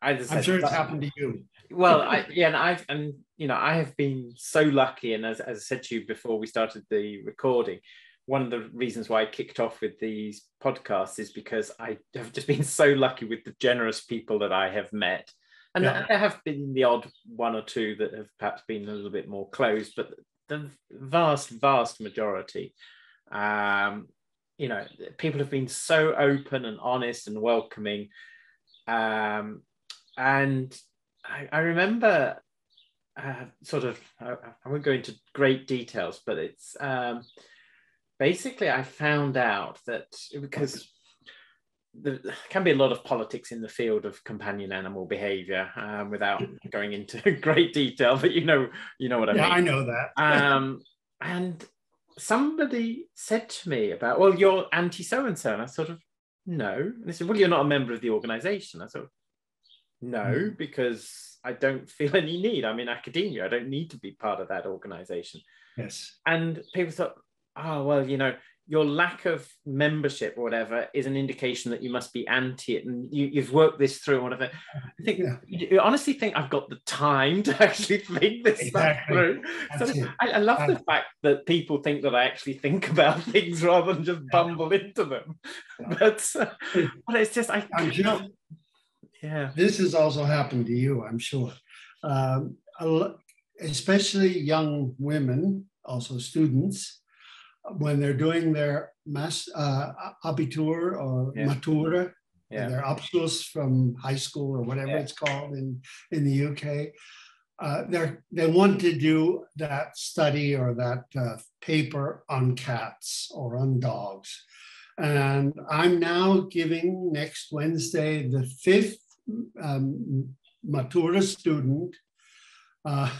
I am sure it's happened to you. Well, I, yeah, and I've and you know I have been so lucky, and as, as I said to you before we started the recording, one of the reasons why I kicked off with these podcasts is because I have just been so lucky with the generous people that I have met. And yeah. there have been the odd one or two that have perhaps been a little bit more closed, but the vast, vast majority, um, you know, people have been so open and honest and welcoming. Um, and I, I remember uh, sort of, I, I, won't go into great details, but it's um, basically I found out that because there can be a lot of politics in the field of companion animal behavior um, without going into great detail, but you know, you know what I yeah, mean. I know that. um, and somebody said to me about, well, you're anti so and so, and I sort of no. And they said, well, you're not a member of the organization. I thought, no, mm. because I don't feel any need. I'm in academia. I don't need to be part of that organization. Yes. And people thought, oh, well, you know, your lack of membership or whatever is an indication that you must be anti it and you, have worked this through and whatever. I think yeah. you honestly think I've got the time to actually think this exactly. through. so I, I, love the fact that people think that I actually think about things rather than just bumble into them. But, uh, but it's just I. I'm just, yeah. This has also happened to you, I'm sure. Um, especially young women, also students, when they're doing their mass uh, abitur or yeah. matura, yeah. their Abschluss from high school or whatever yeah. it's called in, in the UK, uh, they they want to do that study or that uh, paper on cats or on dogs. And I'm now giving next Wednesday the fifth um, Matura student. Uh,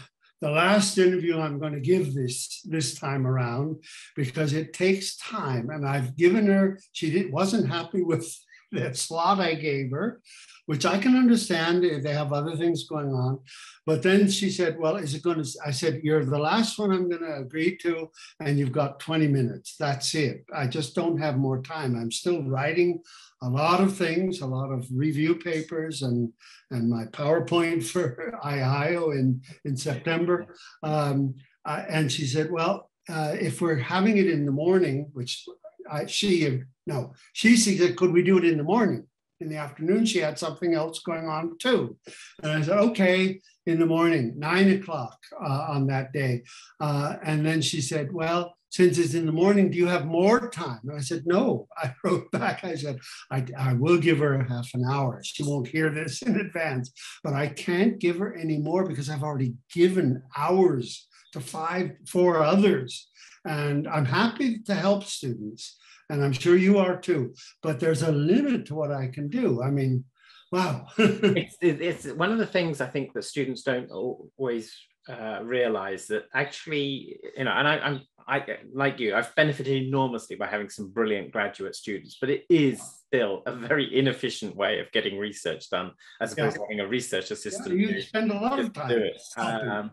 the last interview I'm going to give this this time around because it takes time, and I've given her. She did, wasn't happy with that slot I gave her, which I can understand if they have other things going on. But then she said, Well, is it going to? I said, You're the last one I'm going to agree to, and you've got 20 minutes. That's it. I just don't have more time. I'm still writing a lot of things, a lot of review papers, and, and my PowerPoint for IAHAIO in, in September. Um, uh, and she said, Well, uh, if we're having it in the morning, which I, she, no, she said, Could we do it in the morning? In the afternoon, she had something else going on too. And I said, okay, in the morning, nine o'clock uh, on that day. Uh, and then she said, well, since it's in the morning, do you have more time? And I said, no. I wrote back, I said, I, I will give her half an hour. She won't hear this in advance, but I can't give her any more because I've already given hours to five, four others. And I'm happy to help students and I'm sure you are too. But there's a limit to what I can do. I mean, wow. it's, it's one of the things I think that students don't always uh, realize that actually, you know, and I, I'm I like you, I've benefited enormously by having some brilliant graduate students, but it is still a very inefficient way of getting research done, as opposed yeah. to having a research assistant. Yeah, you spend a lot of time. Um,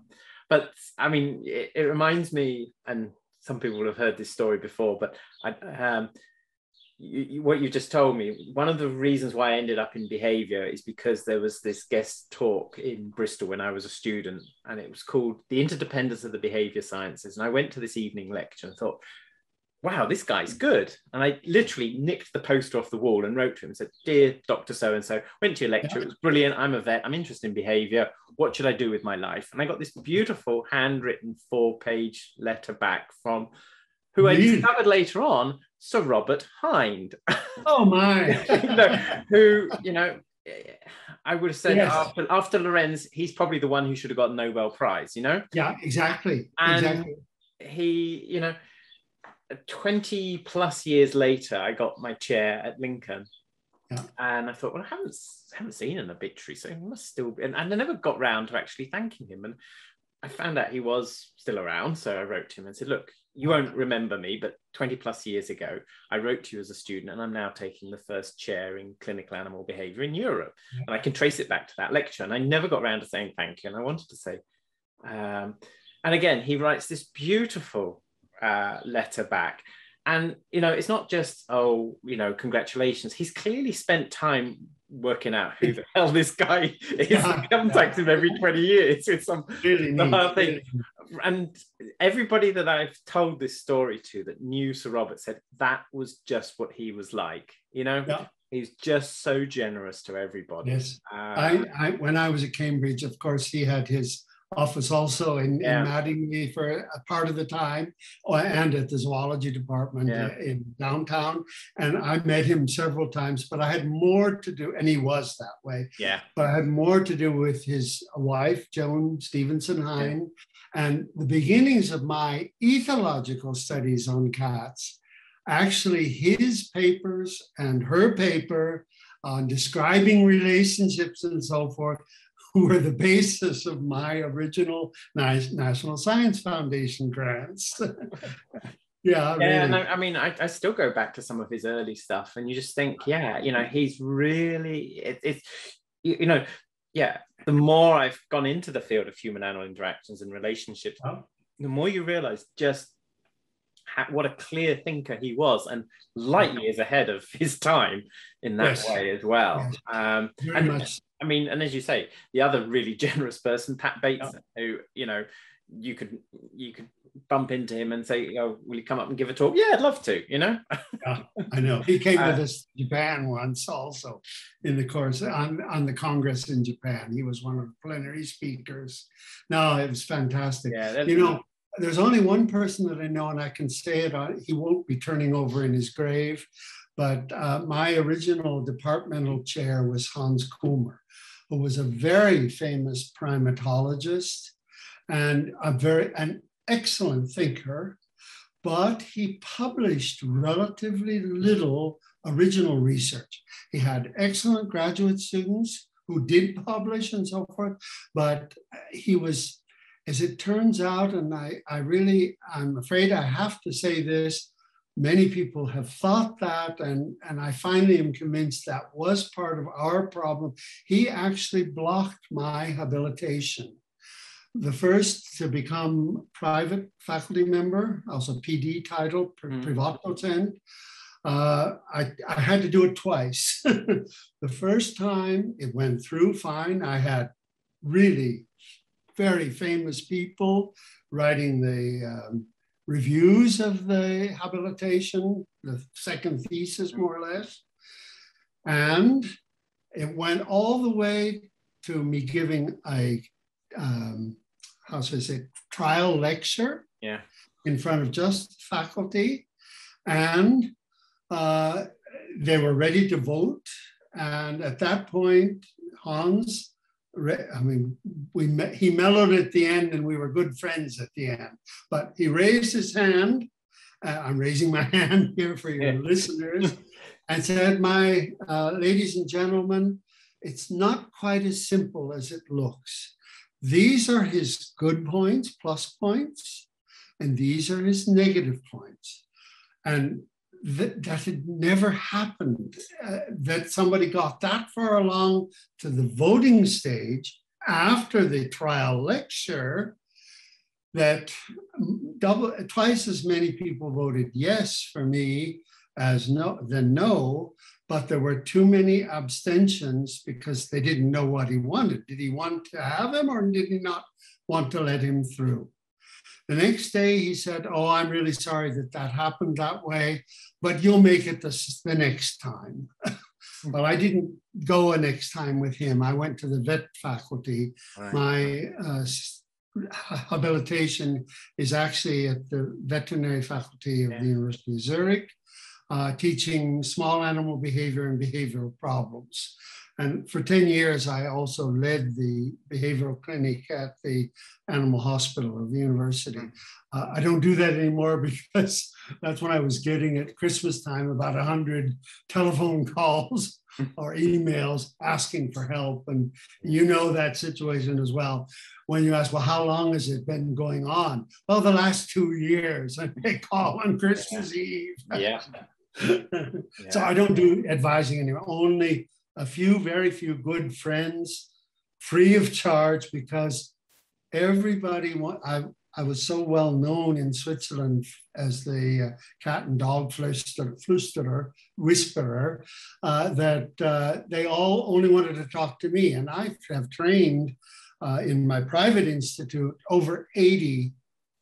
but I mean, it, it, reminds me, and some people have heard this story before, but I, um, you, you, what you just told me, one of the reasons why I ended up in behavior is because there was this guest talk in Bristol when I was a student, and it was called The Interdependence of the Behavior Sciences. And I went to this evening lecture and thought, wow, this guy's good. And I literally nicked the poster off the wall and wrote to him and said, Dear Dr. So and so, went to your lecture. It was brilliant. I'm a vet. I'm interested in behavior. What should I do with my life? And I got this beautiful handwritten four page letter back from who I discovered later on, Sir Robert Hinde. Oh, my. who, you know, I would have said yes. after, after Lorenz, he's probably the one who should have got Nobel Prize, you know? Yeah, exactly. And exactly. he, you know, 20 plus years later, I got my chair at Lincoln. Yeah. And I thought, well, I haven't, haven't seen an obituary, so he must still be. And, and I never got round to actually thanking him. And I found out he was still around. So I wrote to him and said, look, you won't remember me, but 20 plus years ago, I wrote to you as a student, and I'm now taking the first chair in clinical animal behavior in Europe. Yeah. And I can trace it back to that lecture. And I never got around to saying thank you. And I wanted to say, um, and again, he writes this beautiful uh, letter back. And, you know, it's not just, oh, you know, congratulations. He's clearly spent time working out who the hell this guy is. Yeah, contacts yeah. him every 20 years with some really neat, thing. And everybody that I've told this story to that knew Sir Robert said that was just what he was like, you know? Yeah. He's just so generous to everybody. Yes. Uh, I, I, when I was at Cambridge, of course, he had his office also in, yeah. in Madingley for a part of the time uh, and at the zoology department yeah. Uh, in downtown. And I met him several times, but I had more to do, and he was that way. Yeah. But I had more to do with his wife, Joan Stevenson Hinde, yeah. and the beginnings of my ethological studies on cats. Actually, his papers and her paper on describing relationships and so forth were the basis of my original National Science Foundation grants. yeah, yeah. Really. And I, mean, I, I, still go back to some of his early stuff, and you just think, yeah, you know, he's really it, it's you, you, know, yeah. The more I've gone into the field of human-animal interactions and relationships, oh. the more you realize just how, what a clear thinker he was, and light years ahead of his time in that yes. way as well. Yes. Um, Very and, much I mean, and as you say, the other really generous person, Pat Bateson, yeah. who you know, you could you could bump into him and say, "Oh, will you come up and give a talk?" Yeah, I'd love to. You know. yeah, I know. He came uh, with us to Japan once, also in the course on on the Congress in Japan. He was one of the plenary speakers. No, it was fantastic. Yeah, you know. There's only one person that I know, and I can say it. On, he won't be turning over in his grave, but uh, my original departmental chair was Hans Kummer who was a very famous primatologist and a very an excellent thinker, but he published relatively little original research. He had excellent graduate students who did publish and so forth, but he was, as it turns out, and I, I really, I'm afraid I have to say this, Many people have thought that, and, and I finally am convinced that was part of our problem. He actually blocked my habilitation. The first to become private faculty member, also PD title, mm. Privatdozent. Uh, I, I had to do it twice. the first time it went through fine. I had really very famous people writing the um, reviews of the habilitation, the second thesis, more or less. And it went all the way to me giving a, um, how should I say, trial lecture yeah. in front of just faculty. And uh, they were ready to vote. And at that point, Hans I mean, we met, he mellowed at the end and we were good friends at the end. But he raised his hand. Uh, I'm raising my hand here for your listeners and said, My uh, ladies and gentlemen, it's not quite as simple as it looks. These are his good points, plus points, and these are his negative points. And that, that had never happened, uh, that somebody got that far along to the voting stage after the trial lecture that double twice as many people voted yes for me as no than no but there were too many abstentions because they didn't know what he wanted. Did he want to have him or did he not want to let him through the next day, he said, Oh, I'm really sorry that that happened that way, but you'll make it this, the next time. well, I didn't go a next time with him. I went to the vet faculty. Right. My uh, habilitation is actually at the veterinary faculty of yeah. the University of Zurich, uh, teaching small animal behavior and behavioral problems. And for 10 years, I also led the behavioral clinic at the animal hospital of the university. Uh, I don't do that anymore because that's when I was getting at Christmas time about 100 telephone calls or emails asking for help. And you know that situation as well. When you ask, well, how long has it been going on? Well, the last two years. And they call on Christmas Eve. Yeah. so I don't do advising anymore, only a few, very few good friends, free of charge, because everybody, I, I was so well known in Switzerland as the uh, cat and dog flüsterer, whisperer, uh, that uh, they all only wanted to talk to me. And I have trained uh, in my private institute over 80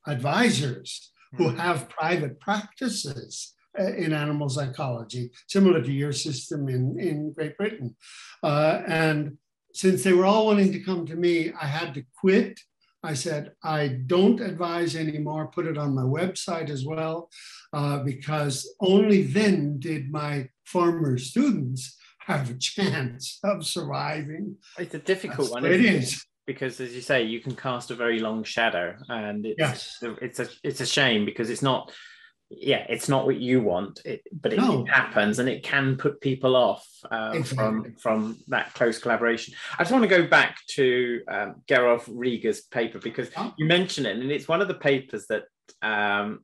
advisors who hmm. have private practices in animal psychology, similar to your system in, in Great Britain. Uh, and since they were all willing to come to me, I had to quit. I said, I don't advise anymore, put it on my website as well, uh, because only then did my former students have a chance of surviving. It's a difficult That's one. It is because as you say you can cast a very long shadow and it's yes. it's a it's a shame because it's not yeah, it's not what you want, it, but it, no. it, happens, and it can put people off uh, exactly. from from that close collaboration. I just want to go back to um, Gerolf Rieger's paper because oh. you mentioned it, and it's one of the papers that um,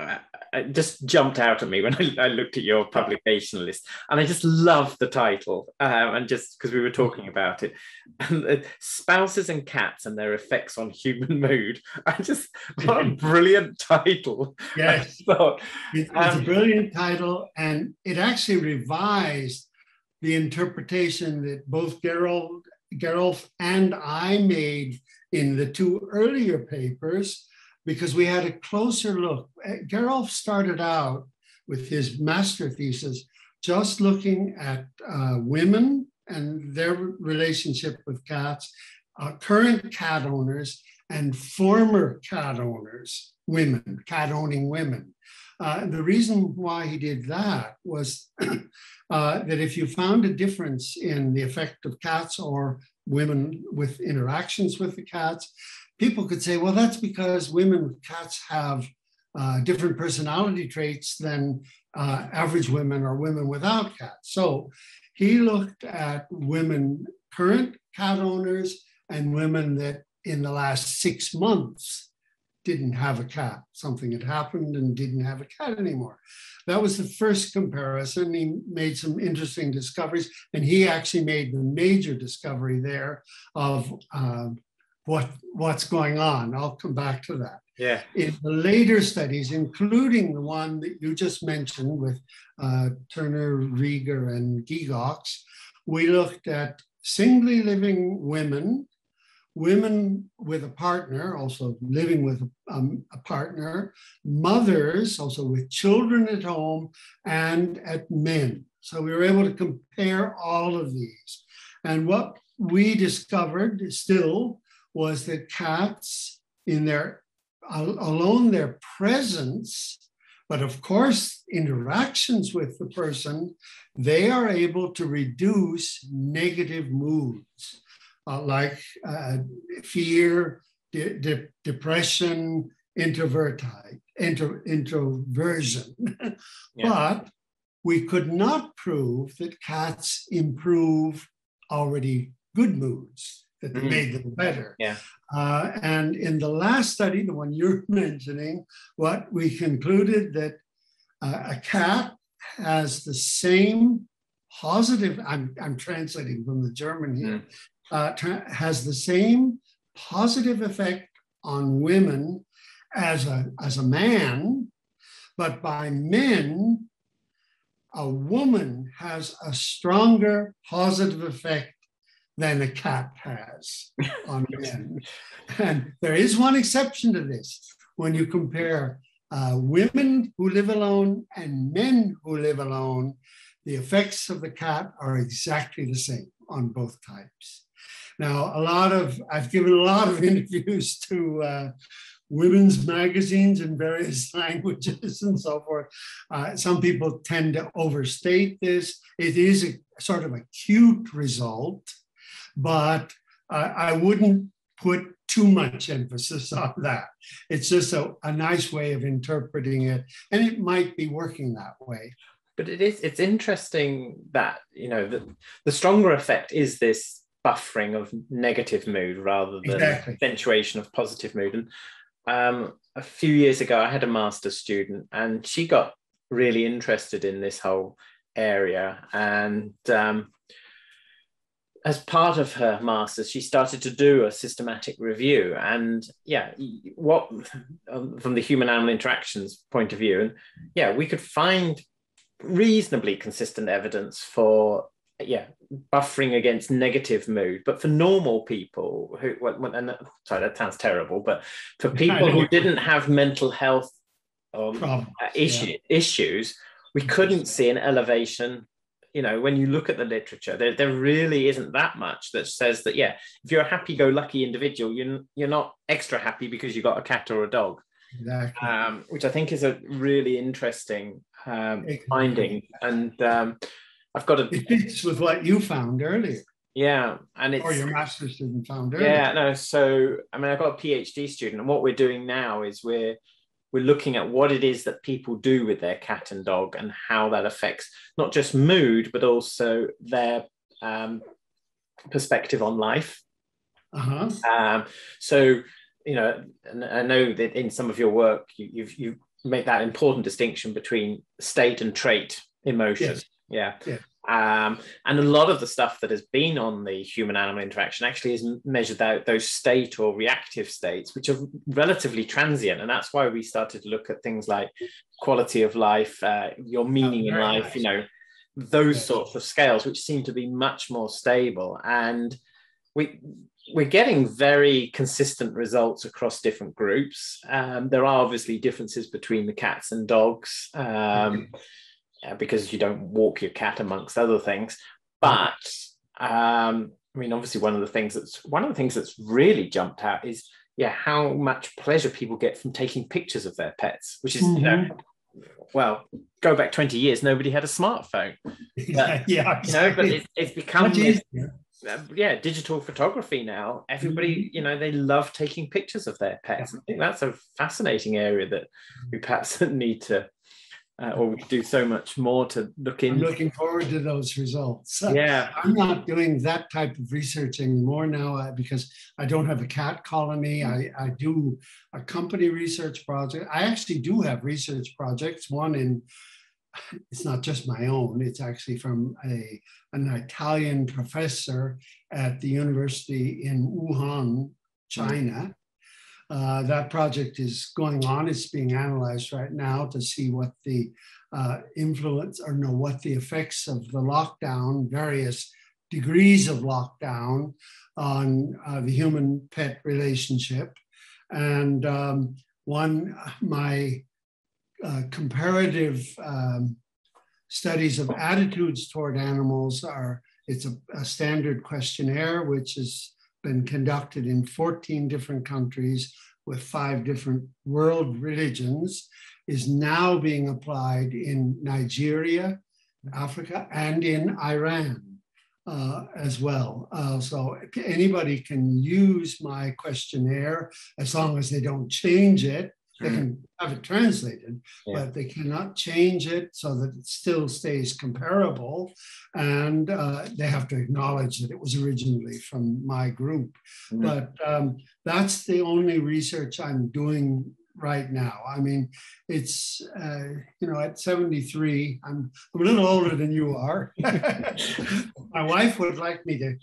uh, it just jumped out at me when I, I, looked at your publication list, and I just love the title, um, and just because we were talking about it, and spouses and cats and their effects on human mood. I just what a brilliant title! Yes, thought, it's, um, a brilliant title, and it actually revised the interpretation that both Gerald, Gerolf and I made in the two earlier papers because we had a closer look. Uh, Gerolf started out with his master thesis just looking at uh, women and their relationship with cats, uh, current cat owners and former cat owners, women, cat owning women. Uh, the reason why he did that was uh, that if you found a difference in the effect of cats or women with interactions with the cats, people could say, well, that's because women with cats have uh, different personality traits than uh, average women or women without cats. So he looked at women, current cat owners, and women that in the last six months didn't have a cat. Something had happened and didn't have a cat anymore. That was the first comparison. He made some interesting discoveries, and he actually made the major discovery there of uh, what what's going on. I'll come back to that. Yeah. In the later studies, including the one that you just mentioned with uh, Turner, Rieger, and Gygax, we looked at singly living women women with a partner, also living with um, a partner, mothers, also with children at home, and at men. So we were able to compare all of these. And what we discovered still was that cats, in their alone their presence, but of course, interactions with the person, they are able to reduce negative moods uh, like uh, fear, de- de- depression, introverti- intro- introversion. yeah. But we could not prove that cats improve already good moods, that they mm-hmm. made them better. Yeah. Uh, and in the last study, the one you're mentioning, what we concluded that uh, a cat has the same positive, I'm, I'm translating from the German here, mm uh, has the same positive effect on women as a, as a man, but by men, a woman has a stronger positive effect than a cat has on men. And there is one exception to this. When you compare uh, women who live alone and men who live alone, the effects of the cat are exactly the same on both types. Now, a lot of, I've given a lot of interviews to uh, women's magazines in various languages and so forth. Uh, some people tend to overstate this. It is a sort of a cute result, but uh, I wouldn't put too much emphasis on that. It's just a, a nice way of interpreting it, and it might be working that way but it is it's interesting that you know the, the stronger effect is this buffering of negative mood rather than exactly. accentuation of positive mood. And um, a few years ago, I had a master's student, and she got really interested in this whole area. And um, as part of her master's, she started to do a systematic review. And yeah, what um, from the human animal interactions point of view, and yeah, we could find reasonably consistent evidence for yeah buffering against negative mood but for normal people who and sorry that sounds terrible but for people who didn't have mental health um, uh, issue, yeah. issues we couldn't see an elevation you know when you look at the literature there, there really isn't that much that says that yeah if you're a happy-go-lucky individual you're, you're not extra happy because you've got a cat or a dog exactly. um, which i think is a really interesting um, finding and um, I've got a. It fits with what you found earlier. Yeah, and it's or your master's student found earlier. Yeah, no. So I mean, I've got a PhD student, and what we're doing now is we're we're looking at what it is that people do with their cat and dog, and how that affects not just mood, but also their um, perspective on life. Uh-huh. Um, so you know, I know that in some of your work, you, you've you make that important distinction between state and trait emotion. Yes. Yeah. yeah. Um, and a lot of the stuff that has been on the human animal interaction actually is measured out those state or reactive states, which are relatively transient. And that's why we started to look at things like quality of life, uh, your meaning oh, in life, nice. you know, those yes. sorts of scales, which seem to be much more stable. And we, we're getting very consistent results across different groups. Um, there are obviously differences between the cats and dogs. Um, mm-hmm uh, because you don't walk your cat amongst other things. But um, I mean, obviously, one of the things that's one of the things that's really jumped out is yeah, how much pleasure people get from taking pictures of their pets, which is mm-hmm. you know, mm-hmm. well, go back twenty years, nobody had a smartphone. But, yeah, exactly. you know, but it's, it's become uh, yeah, digital photography now. Everybody, mm-hmm. you know, they love taking pictures of their pets. Yeah. I think that's a fascinating area that we perhaps need to uh, or we could do so much more to look in. I'm looking forward to those results. Yeah. I'm not doing that type of research anymore now uh, because I don't have a cat colony. I, I do a company research project. I actually do have research projects, one in it's not just my own, it's actually from a, an Italian professor at the university in Wuhan, China. Uh, that project is going on. It's being analyzed right now to see what the uh, influence or know what the effects of the lockdown, various degrees of lockdown on uh, the human pet relationship. And um, one, my uh, comparative um, studies of attitudes toward animals are, it's a, a standard questionnaire, which has been conducted in 14 different countries with five different world religions, is now being applied in Nigeria, Africa, and in Iran. Uh, as well. Uh, so anybody can use my questionnaire as long as they don't change it they can have it translated, yeah. but they cannot change it so that it still stays comparable. And uh, they have to acknowledge that it was originally from my group. Mm-hmm. But um, that's the only research I'm doing right now. I mean, it's, uh, you know, at 73, I'm, I'm a little older than you are. my wife would like me to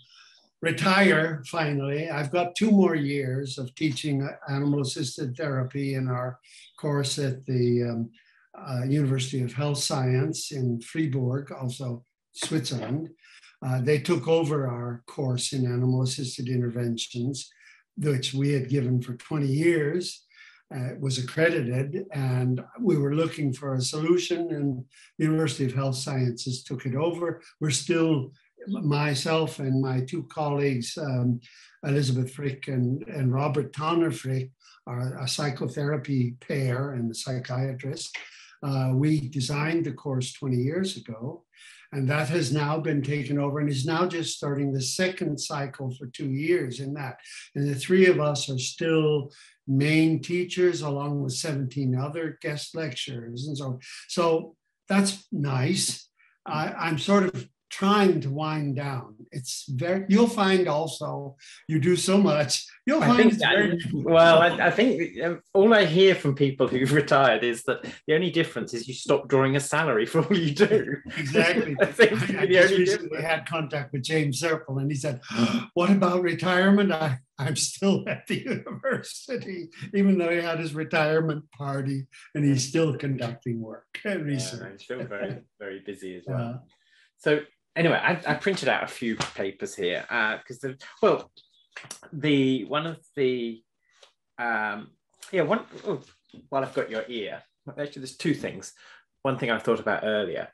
retire finally. I've got two more years of teaching animal assisted therapy in our course at the um, uh, University of Health Science in Fribourg, also Switzerland. Uh, they took over our course in animal assisted interventions, which we had given for 20 years. Uh, was accredited and we were looking for a solution and the university of health sciences took it over we're still myself and my two colleagues, um, Elizabeth Frick and, and Robert Tanner Frick, are a psychotherapy pair and a psychiatrist. Uh, we designed the course 20 years ago, and that has now been taken over and is now just starting the second cycle for two years in that. And the three of us are still main teachers along with 17 other guest lecturers. And so, so that's nice. I, I'm sort of trying to wind down. It's very, you'll find also, you do so much, you'll find. I think, very- well, I, I, think um, all I hear from people who've retired is that the only difference is you stop drawing a salary for all you do. Exactly. I think I, I just recently had contact with James Serpell and he said, What about retirement? I, I'm still at the university, even though he had his retirement party and he's still conducting work and research. Yeah, still very, very busy as well. Yeah. So anyway, I, I, printed out a few papers here because uh, the well, the one of the um, yeah one oh, while I've got your ear, actually, there's two things. One thing I thought about earlier.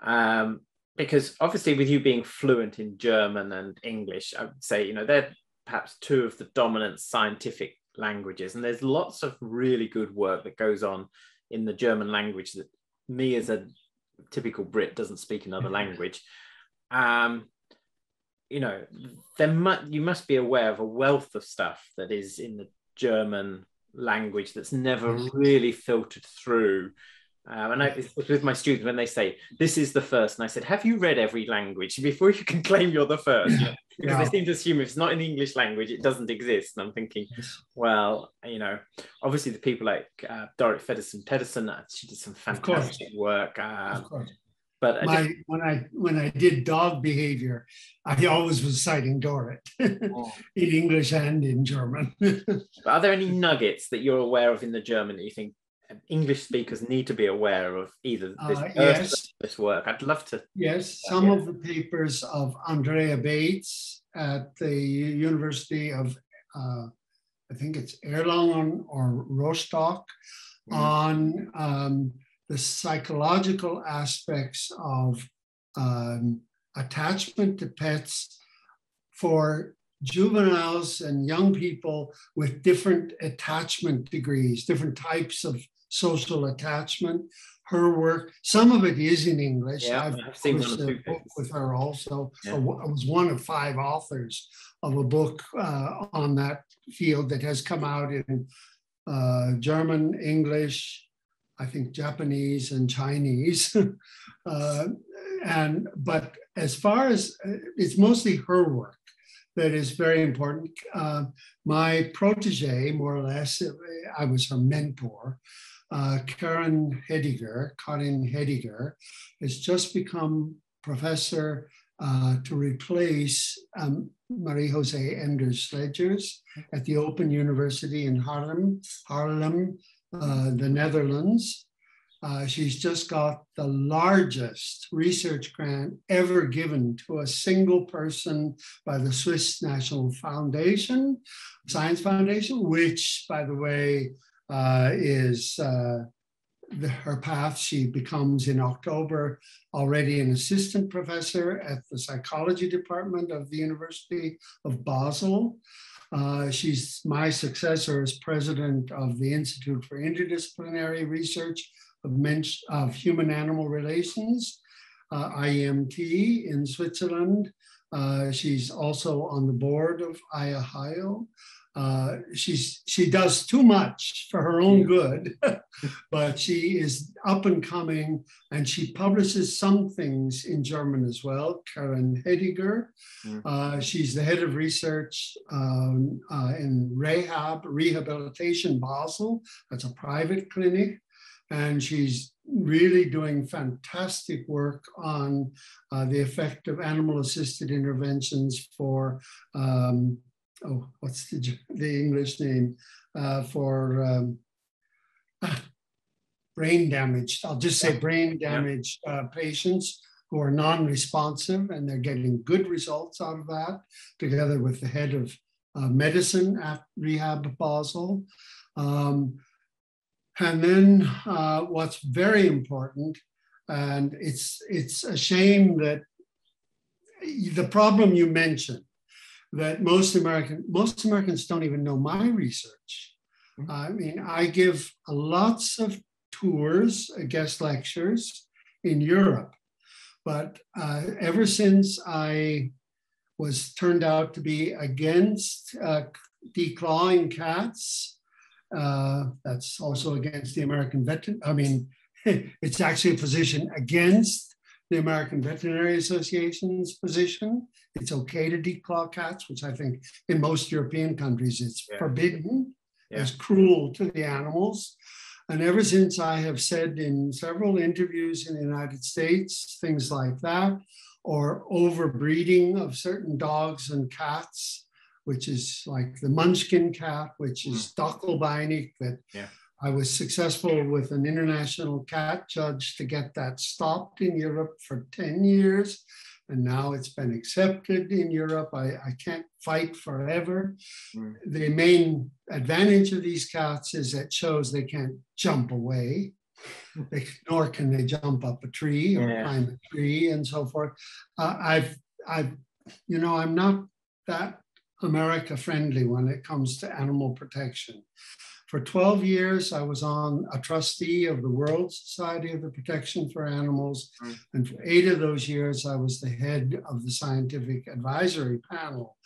Um, because obviously, with you being fluent in German and English, I would say, you know, they're perhaps two of the dominant scientific languages. And there's lots of really good work that goes on in the German language that me as a typical Brit doesn't speak another language um, you know, there mu- you must be aware of a wealth of stuff that is in the German language that's never really filtered through. Um, and I, with my students, when they say, This is the first, and I said, Have you read every language before you can claim you're the first? Yeah. Because yeah. they seem to assume if it's not in the English language, it doesn't exist. And I'm thinking, well, you know, obviously the people like uh, Dorit Feddersen Petersen, uh, she did some fantastic work. Um, but my just, when I when I did dog behavior, I always was citing Dorit oh. in English and in German. are there any nuggets that you're aware of in the German that you think English speakers need to be aware of either this, uh, yes. this work? I'd love to. Yes, some of the papers of Andrea Beetz at the University of, uh, I think it's Erlangen or Rostock, mm. on um, the psychological aspects of um, attachment to pets for juveniles and young people with different attachment degrees, different types of social attachment. Her work, some of it is in English. Yeah, I've, I've seen a book with her also. Yeah. I was one of five authors of a book uh, on that field that has come out in uh, German, English, I think Japanese and Chinese. uh, and but as far as uh, it's mostly her work that is very important. Uh, my protege, more or less, I was her mentor. Uh, Karen Hediger, Karin Hediger, has just become professor uh, to replace um, Marie Jose Enders Slegers at the Open University in Haarlem, Haarlem, uh, the Netherlands. Uh, she's just got the largest research grant ever given to a single person by the Swiss National Foundation, Science Foundation, which, by the way, uh, is uh, the, her path. She becomes in October already an assistant professor at the psychology department of the University of Basel. Uh, she's my successor as president of the Institute for Interdisciplinary Research of, of Human Animal Relations, uh, IEMT in Switzerland. Uh, she's also on the board of IAHAIO. Uh, she's she does too much for her own good, but she is up and coming, and she publishes some things in German as well. Karen Hediger, uh, she's the head of research um, uh, in Rehab Rehabilitation Basel. That's a private clinic, and she's really doing fantastic work on uh, the effect of animal-assisted interventions for. Um, oh, what's the, the English name uh, for um, ah, brain damage? I'll just say brain damaged uh, patients who are non-responsive and they're getting good results out of that together with the head of uh, medicine at Rehab Basel. Um, and then uh, what's very important, and it's, it's a shame that the problem you mentioned, that most American most Americans don't even know my research. Mm-hmm. I mean, I give lots of tours, uh, guest lectures in Europe, but uh, ever since I was turned out to be against uh, declawing cats, uh, that's also against the American veteran. I mean, it's actually a position against the American Veterinary Association's position. It's okay to declaw cats, which I think in most European countries it's yeah. forbidden yeah. as cruel to the animals. And ever since I have said in several interviews in the United States, things like that, or overbreeding of certain dogs and cats, which is like the munchkin cat, which is mm. Dackelbeinig, that yeah. I was successful with an international cat judge to get that stopped in Europe for 10 years. And now it's been accepted in Europe. I, I can't fight forever. Mm. The main advantage of these cats is it shows they can't jump away, they, nor can they jump up a tree or yeah. climb a tree and so forth. Uh, I've, I've, you know, I'm not that America friendly when it comes to animal protection. For 12 years, I was on a trustee of the World Society of the Protection for Animals. Mm. And for eight of those years, I was the head of the scientific advisory panel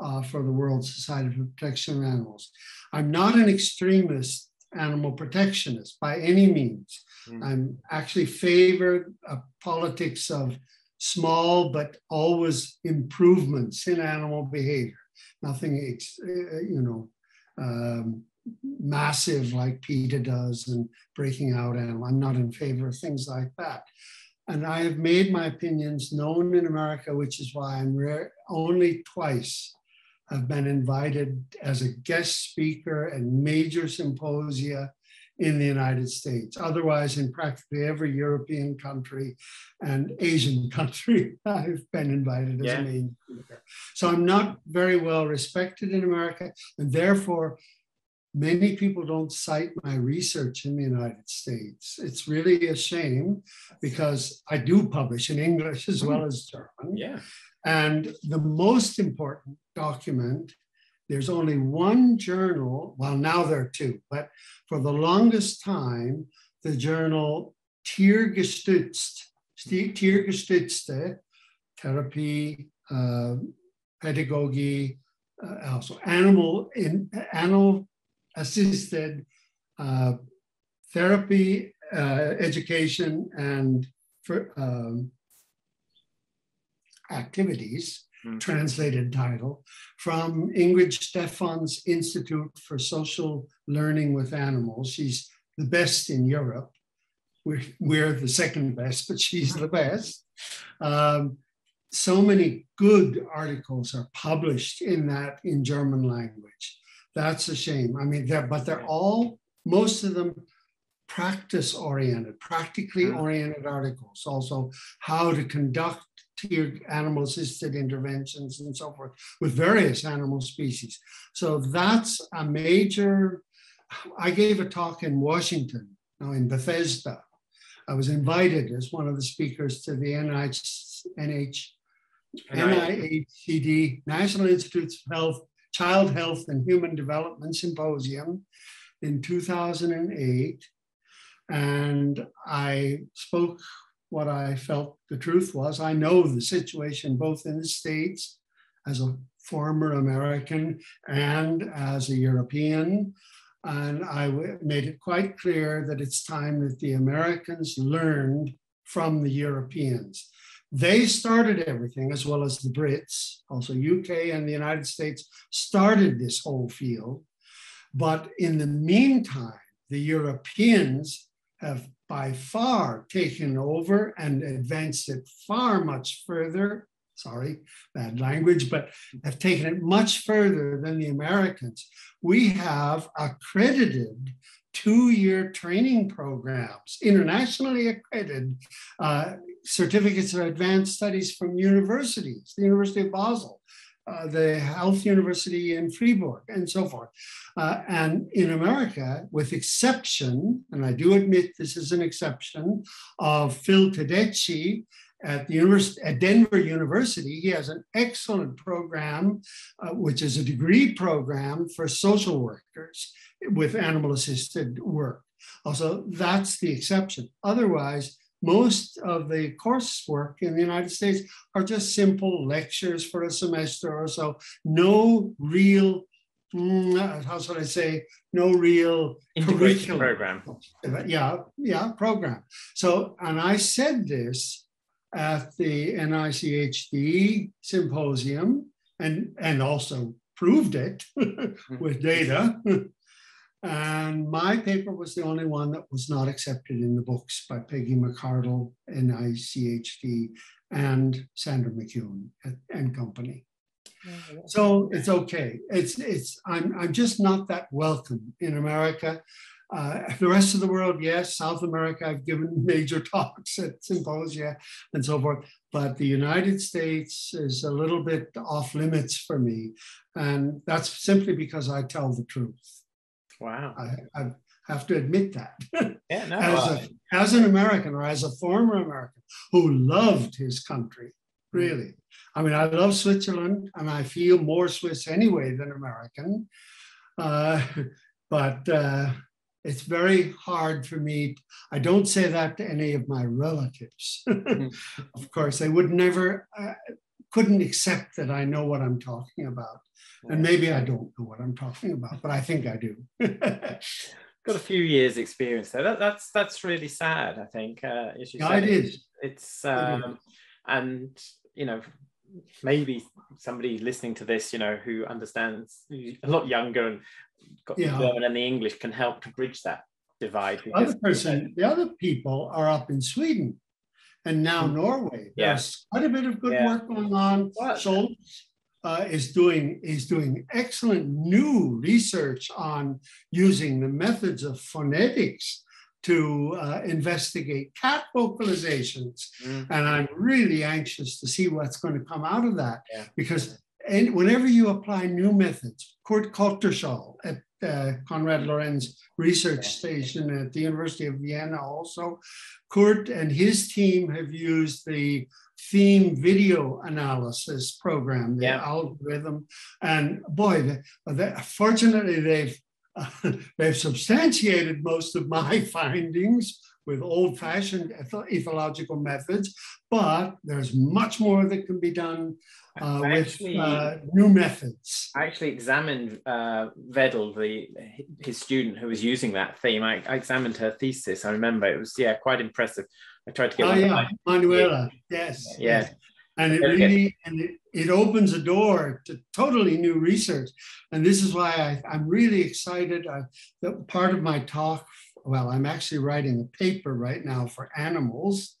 uh, for the World Society for Protection of Animals. I'm not an extremist animal protectionist by any means. Mm. I'm actually favored a politics of small but always improvements in animal behavior. Nothing, uh, you know, um, massive like PETA does and breaking out animal. I'm not in favor of things like that. And I have made my opinions known in America, which is why I'm rare, only twice have been invited as a guest speaker at major symposia in the United States. Otherwise, in practically every European country and Asian country, I've been invited as yeah. a main speaker. So I'm not very well respected in America, and therefore Many people don't cite my research in the United States. It's really a shame because I do publish in English as well as German. Yeah. And the most important document, there's only one journal, well, now there are two, but for the longest time, the journal Tiergestützt, Tiergestützte Therapy, uh, Pedagogy, uh, also animal in animal assisted uh, therapy uh, education and for, um, activities, mm. translated title, from Ingrid Stephan's Institute for Social Learning with Animals. She's the best in Europe. We're, we're the second best, but she's the best. Um, so many good articles are published in that in German language. That's a shame. I mean, they're, but they're all, most of them practice oriented, practically mm. oriented articles. Also, how to conduct tiered animal assisted interventions and so forth with various animal species. So that's a major. I gave a talk in Washington, now in Bethesda. I was invited as one of the speakers to the NIH, NH, NIHCD, National Institutes of Health, Child Health and Human Development Symposium in 2008. And I spoke what I felt the truth was. I know the situation both in the States as a former American and as a European. And I made it quite clear that it's time that the Americans learned from the Europeans. They started everything, as well as the Brits, also UK and the United States started this whole field. But in the meantime, the Europeans have by far taken over and advanced it far much further. Sorry, bad language, but have taken it much further than the Americans. We have accredited two year training programs, internationally accredited uh, certificates of advanced studies from universities, the University of Basel, uh, the Health University in Fribourg, and so forth. Uh, and in America, with exception, and I do admit this is an exception, of Phil Tedeschi at the University at Denver University. He has an excellent program, uh, which is a degree program for social workers with animal assisted work. Also, that's the exception. Otherwise, most of the coursework in the United States are just simple lectures for a semester or so. No real, mm, how should I say, no real integrated program. Yeah, yeah, program. So, and I said this at the NICHD symposium and, and also proved it with data. And my paper was the only one that was not accepted in the books by Peggy McCardle, NICHD, and Sandra McCune and company. So it's okay. It's it's I'm I'm just not that welcome in America. Uh, the rest of the world, yes, South America, I've given major talks at symposia and so forth, but the United States is a little bit off limits for me. And that's simply because I tell the truth. Wow. I, I have to admit that. Yeah, no, as, a, as an American or as a former American who loved his country, hmm. really. I mean, I love Switzerland and I feel more Swiss anyway than American. Uh, but uh, it's very hard for me. I don't say that to any of my relatives. Hmm. of course, they would never, uh, couldn't accept that I know what I'm talking about. And maybe I don't know what I'm talking about, but I think I do. Got a few years experience there. That, that's that's really sad. I think. Uh, as you yeah, said, it is. It's um, it is. and you know maybe somebody listening to this, you know, who understands a lot younger and got yeah. the German and the English can help to bridge that divide. The other person, the other people are up in Sweden and now mm. Norway. There's quite a bit of good yeah. work going on. Schötz uh, is doing is doing excellent new research on using the methods of phonetics to uh, investigate cat vocalizations, mm-hmm. and I'm really anxious to see what's going to come out of that yeah. because and whenever you apply new methods, Kurt Kotrschal at uh, Konrad Lorenz Research Station at the University of Vienna also, Kurt and his team have used the theme video analysis program, the yeah. algorithm. And boy, they, they, fortunately, they've uh, they've substantiated most of my findings, with old fashioned ethological methods, but there's much more that can be done uh, actually, with uh, new methods. I actually examined uh, Wedl, the, his student who was using that theme. I, I, examined her thesis. I remember it was, yeah, quite impressive. I tried to get oh, yeah, Manuela, yes. Yeah. Yes and it really and it, it opens a door to totally new research and this is why I, am really excited I, that part of my talk well i'm actually writing a paper right now for animals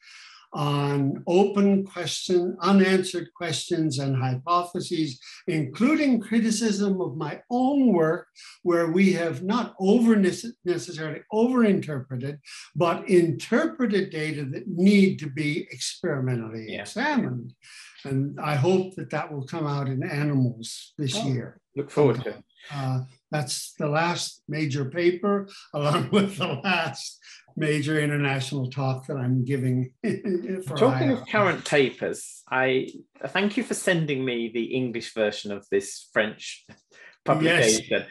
on open question, unanswered questions and hypotheses, including criticism of my own work, where we have not over necessarily overinterpreted, but interpreted data that need to be experimentally yeah. examined. And I hope that that will come out in animals this oh, year. Look forward to it. Uh, that's the last major paper, along with the last major international talk that I'm giving. Talking of current papers, I thank you for sending me the English version of this French publication. Yes.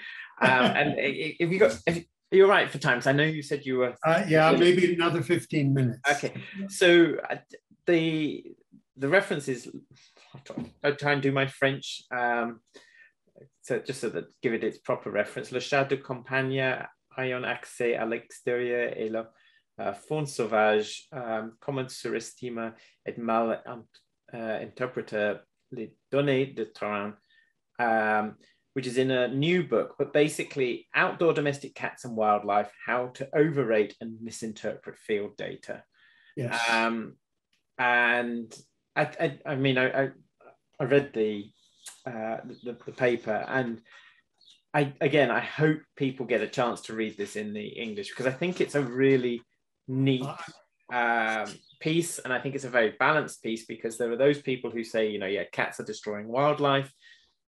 um, and if you got, if, you're right for times. I know you said you were. Uh, yeah, maybe another 15 minutes. Okay, so uh, the the reference is. I try and do my French. Um, so just so that give it its proper reference. Le chat de campagne ayant accès à l'extérieur et le uh, faune sauvage, um, comment surestime et mal uh, interprète les données de terrain, um, which is in a new book, but basically outdoor domestic cats and wildlife, how to overrate and misinterpret field data. Yes. Um, and I, I, I mean, I, I, I read the, uh, the, the paper and I, again, I hope people get a chance to read this in the English because I think it's a really neat um, piece. And I think it's a very balanced piece because there are those people who say, you know, yeah, cats are destroying wildlife.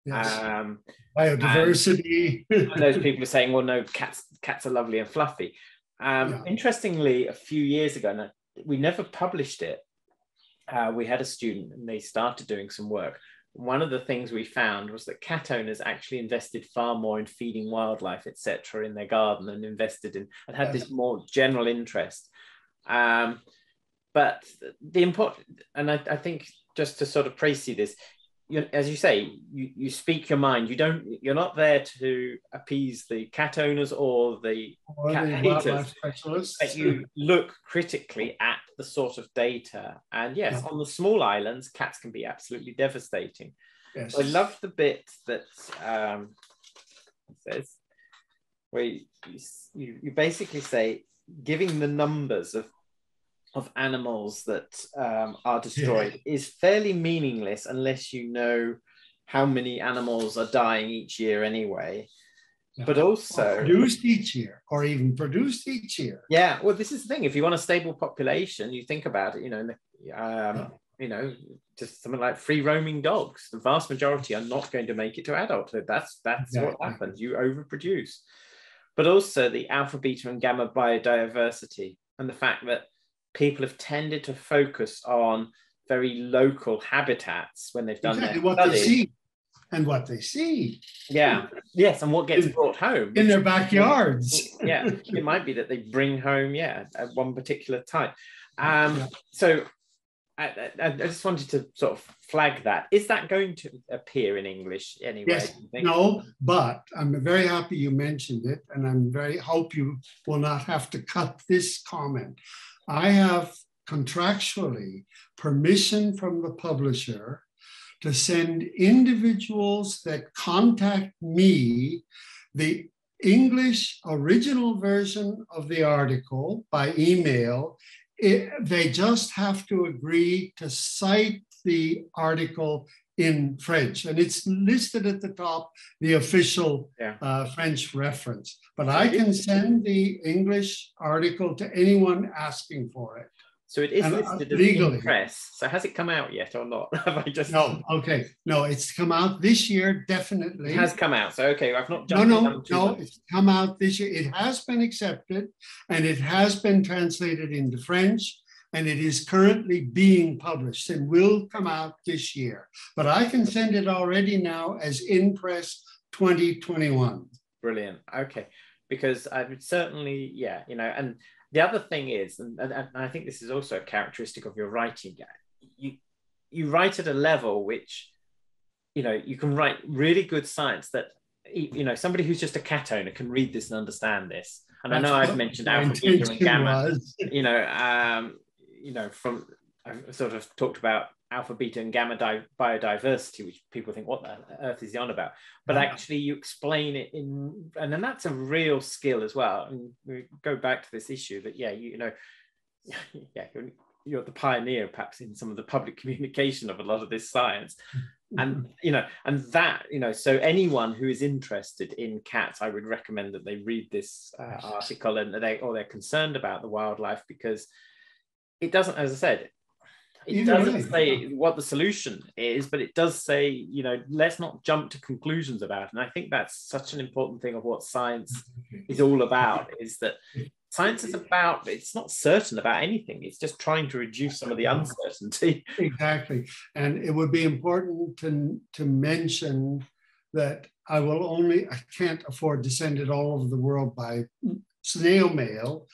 Yes. Um, Biodiversity. And, and those people are saying, well, no, cats cats are lovely and fluffy. Um, yeah. Interestingly, a few years ago, and we never published it, uh, we had a student and they started doing some work one of the things we found was that cat owners actually invested far more in feeding wildlife, etc., in their garden and invested in and had this more general interest. Um, but the important, and I, I, think just to sort of précis this, you, as you say, you, you speak your mind. You don't. You're not there to appease the cat owners or the or cat the haters. But you look critically at the sort of data. And yes, yeah. on the small islands, cats can be absolutely devastating. Yes. I love the bit that um, says where you, you, you basically say giving the numbers of of animals that um, are destroyed yeah. is fairly meaningless unless you know how many animals are dying each year anyway. Yeah. But also or produced each year, or even produced each year. Yeah, well, this is the thing. If you want a stable population, you think about it. You know, um, yeah. you know, just something like free roaming dogs. The vast majority are not going to make it to adulthood. That's that's exactly. what happens. You overproduce. But also the alpha, beta, and gamma biodiversity, and the fact that people have tended to focus on very local habitats when they've done exactly what studies. they see and what they see. Yeah. Yes, and what gets in, brought home in their backyards. yeah, it might be that they bring home, yeah, at one particular type. Um. So I, I, I, just wanted to sort of flag that. Is that going to appear in English anyway? Yes. No, but I'm very happy you mentioned it, and I'm very hope you will not have to cut this comment. I have contractually permission from the publisher to send individuals that contact me the English original version of the article by email. It, they just have to agree to cite the article in French, and it's listed at the top, the official yeah. uh, French reference. But I can send the English article to anyone asking for it. So it is and, uh, listed uh, legally. in press. So has it come out yet or not? Have I just no? Okay, no, it's come out this year, definitely. It has come out. So okay, I've not. No, no, no. It's come out this year. It has been accepted, and it has been translated into French and it is currently being published and will come out this year. But I can send it already now as in press 2021. Brilliant. Okay. Because I would certainly, yeah, you know, and the other thing is, and, and, and, I think this is also a characteristic of your writing, you you write at a level which, you know, you can write really good science that, you know, somebody who's just a cat owner can read this and understand this. And That's I know I've mentioned alpha, beta, and gamma. Was. You know, um, you know, from I've sort of talked about alpha, beta, and gamma di- biodiversity, which people think, what the earth is he on about? But yeah. actually, you explain it in, and then that's a real skill as well. And we go back to this issue that, yeah, you, you know, yeah, you're, you're the pioneer, perhaps, in some of the public communication of a lot of this science. And you know, and that you know, so anyone who is interested in cats, I would recommend that they read this uh, article and they or they're concerned about the wildlife because it doesn't, as I said, it doesn't say what the solution is, but it does say, you know, let's not jump to conclusions about it. And I think that's such an important thing of what science is all about is that science is about, it's not certain about anything. It's just trying to reduce some of the uncertainty. Exactly. And it would be important to, to mention that I will only, I can't afford to send it all over the world by snail mail,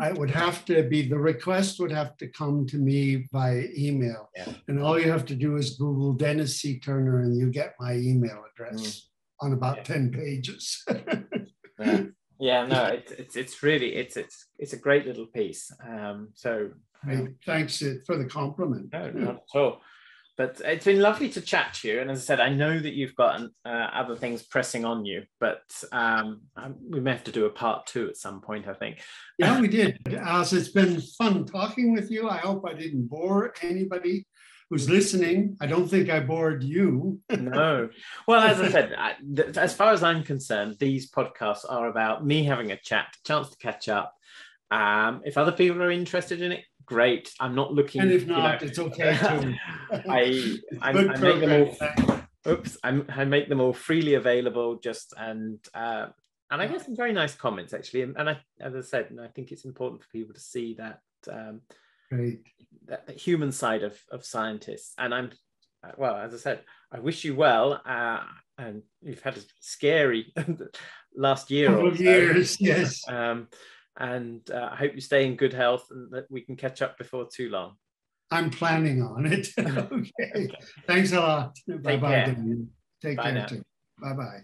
I would have to be the request would have to come to me by email. Yeah. And all you have to do is Google Dennis C. Turner and you get my email address mm. on about yeah. 10 pages. yeah. yeah. no, it's, it's it's really it's it's it's a great little piece. Um, so um, thanks for the compliment. No, not at all. But it's been lovely to chat to you. And as I said, I know that you've got uh, other things pressing on you, but um, um, we may have to do a part two at some point, I think. Yeah, we did. As it's been fun talking with you. I hope I didn't bore anybody who's listening. I don't think I bored you. no. Well, as I said, I, th- as far as I'm concerned, these podcasts are about me having a chat, chance to catch up. Um, if other people are interested in it, great. I'm not looking. And if not, you know, it's okay too. I, I, I make them all. Oops, I'm, I make them all freely available. Just and uh, and I get some very nice comments actually. And, and I, as I said, I think it's important for people to see that um, Great. that, that human side of of scientists. And I'm uh, well, as I said, I wish you well. Uh, and you've had a scary last year Couple or so. years, yes. Um, and uh, I hope you stay in good health and that we can catch up before too long. I'm planning on it. okay. okay. Thanks a lot. Bye bye. Take bye care now. too. Bye bye.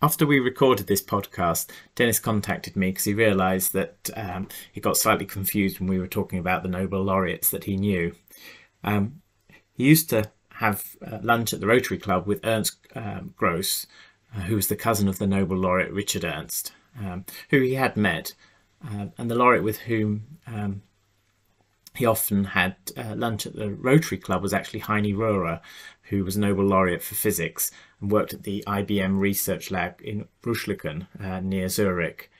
After we recorded this podcast, Dennis contacted me because he realised that um, he got slightly confused when we were talking about the Nobel laureates that he knew. Um, he used to have uh, lunch at the Rotary Club with Ernst um, Gross, who was the cousin of the Nobel laureate Richard Ernst, um, who he had met, uh, and the laureate with whom um, he often had uh, lunch at the Rotary Club was actually Heini Rohrer, who was Nobel laureate for physics and worked at the IBM research lab in Rüschlikon uh, near Zurich.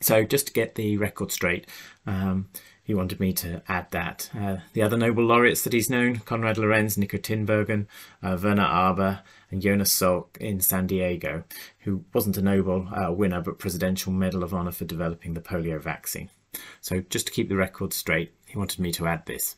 So just to get the record straight, um, he wanted me to add that. Uh, the other Nobel laureates that he's known, Konrad Lorenz, Nico Tinbergen, uh, Werner Arber, and Jonas Salk in San Diego, who wasn't a Nobel uh, winner but Presidential Medal of Honor for developing the polio vaccine. So just to keep the record straight, he wanted me to add this.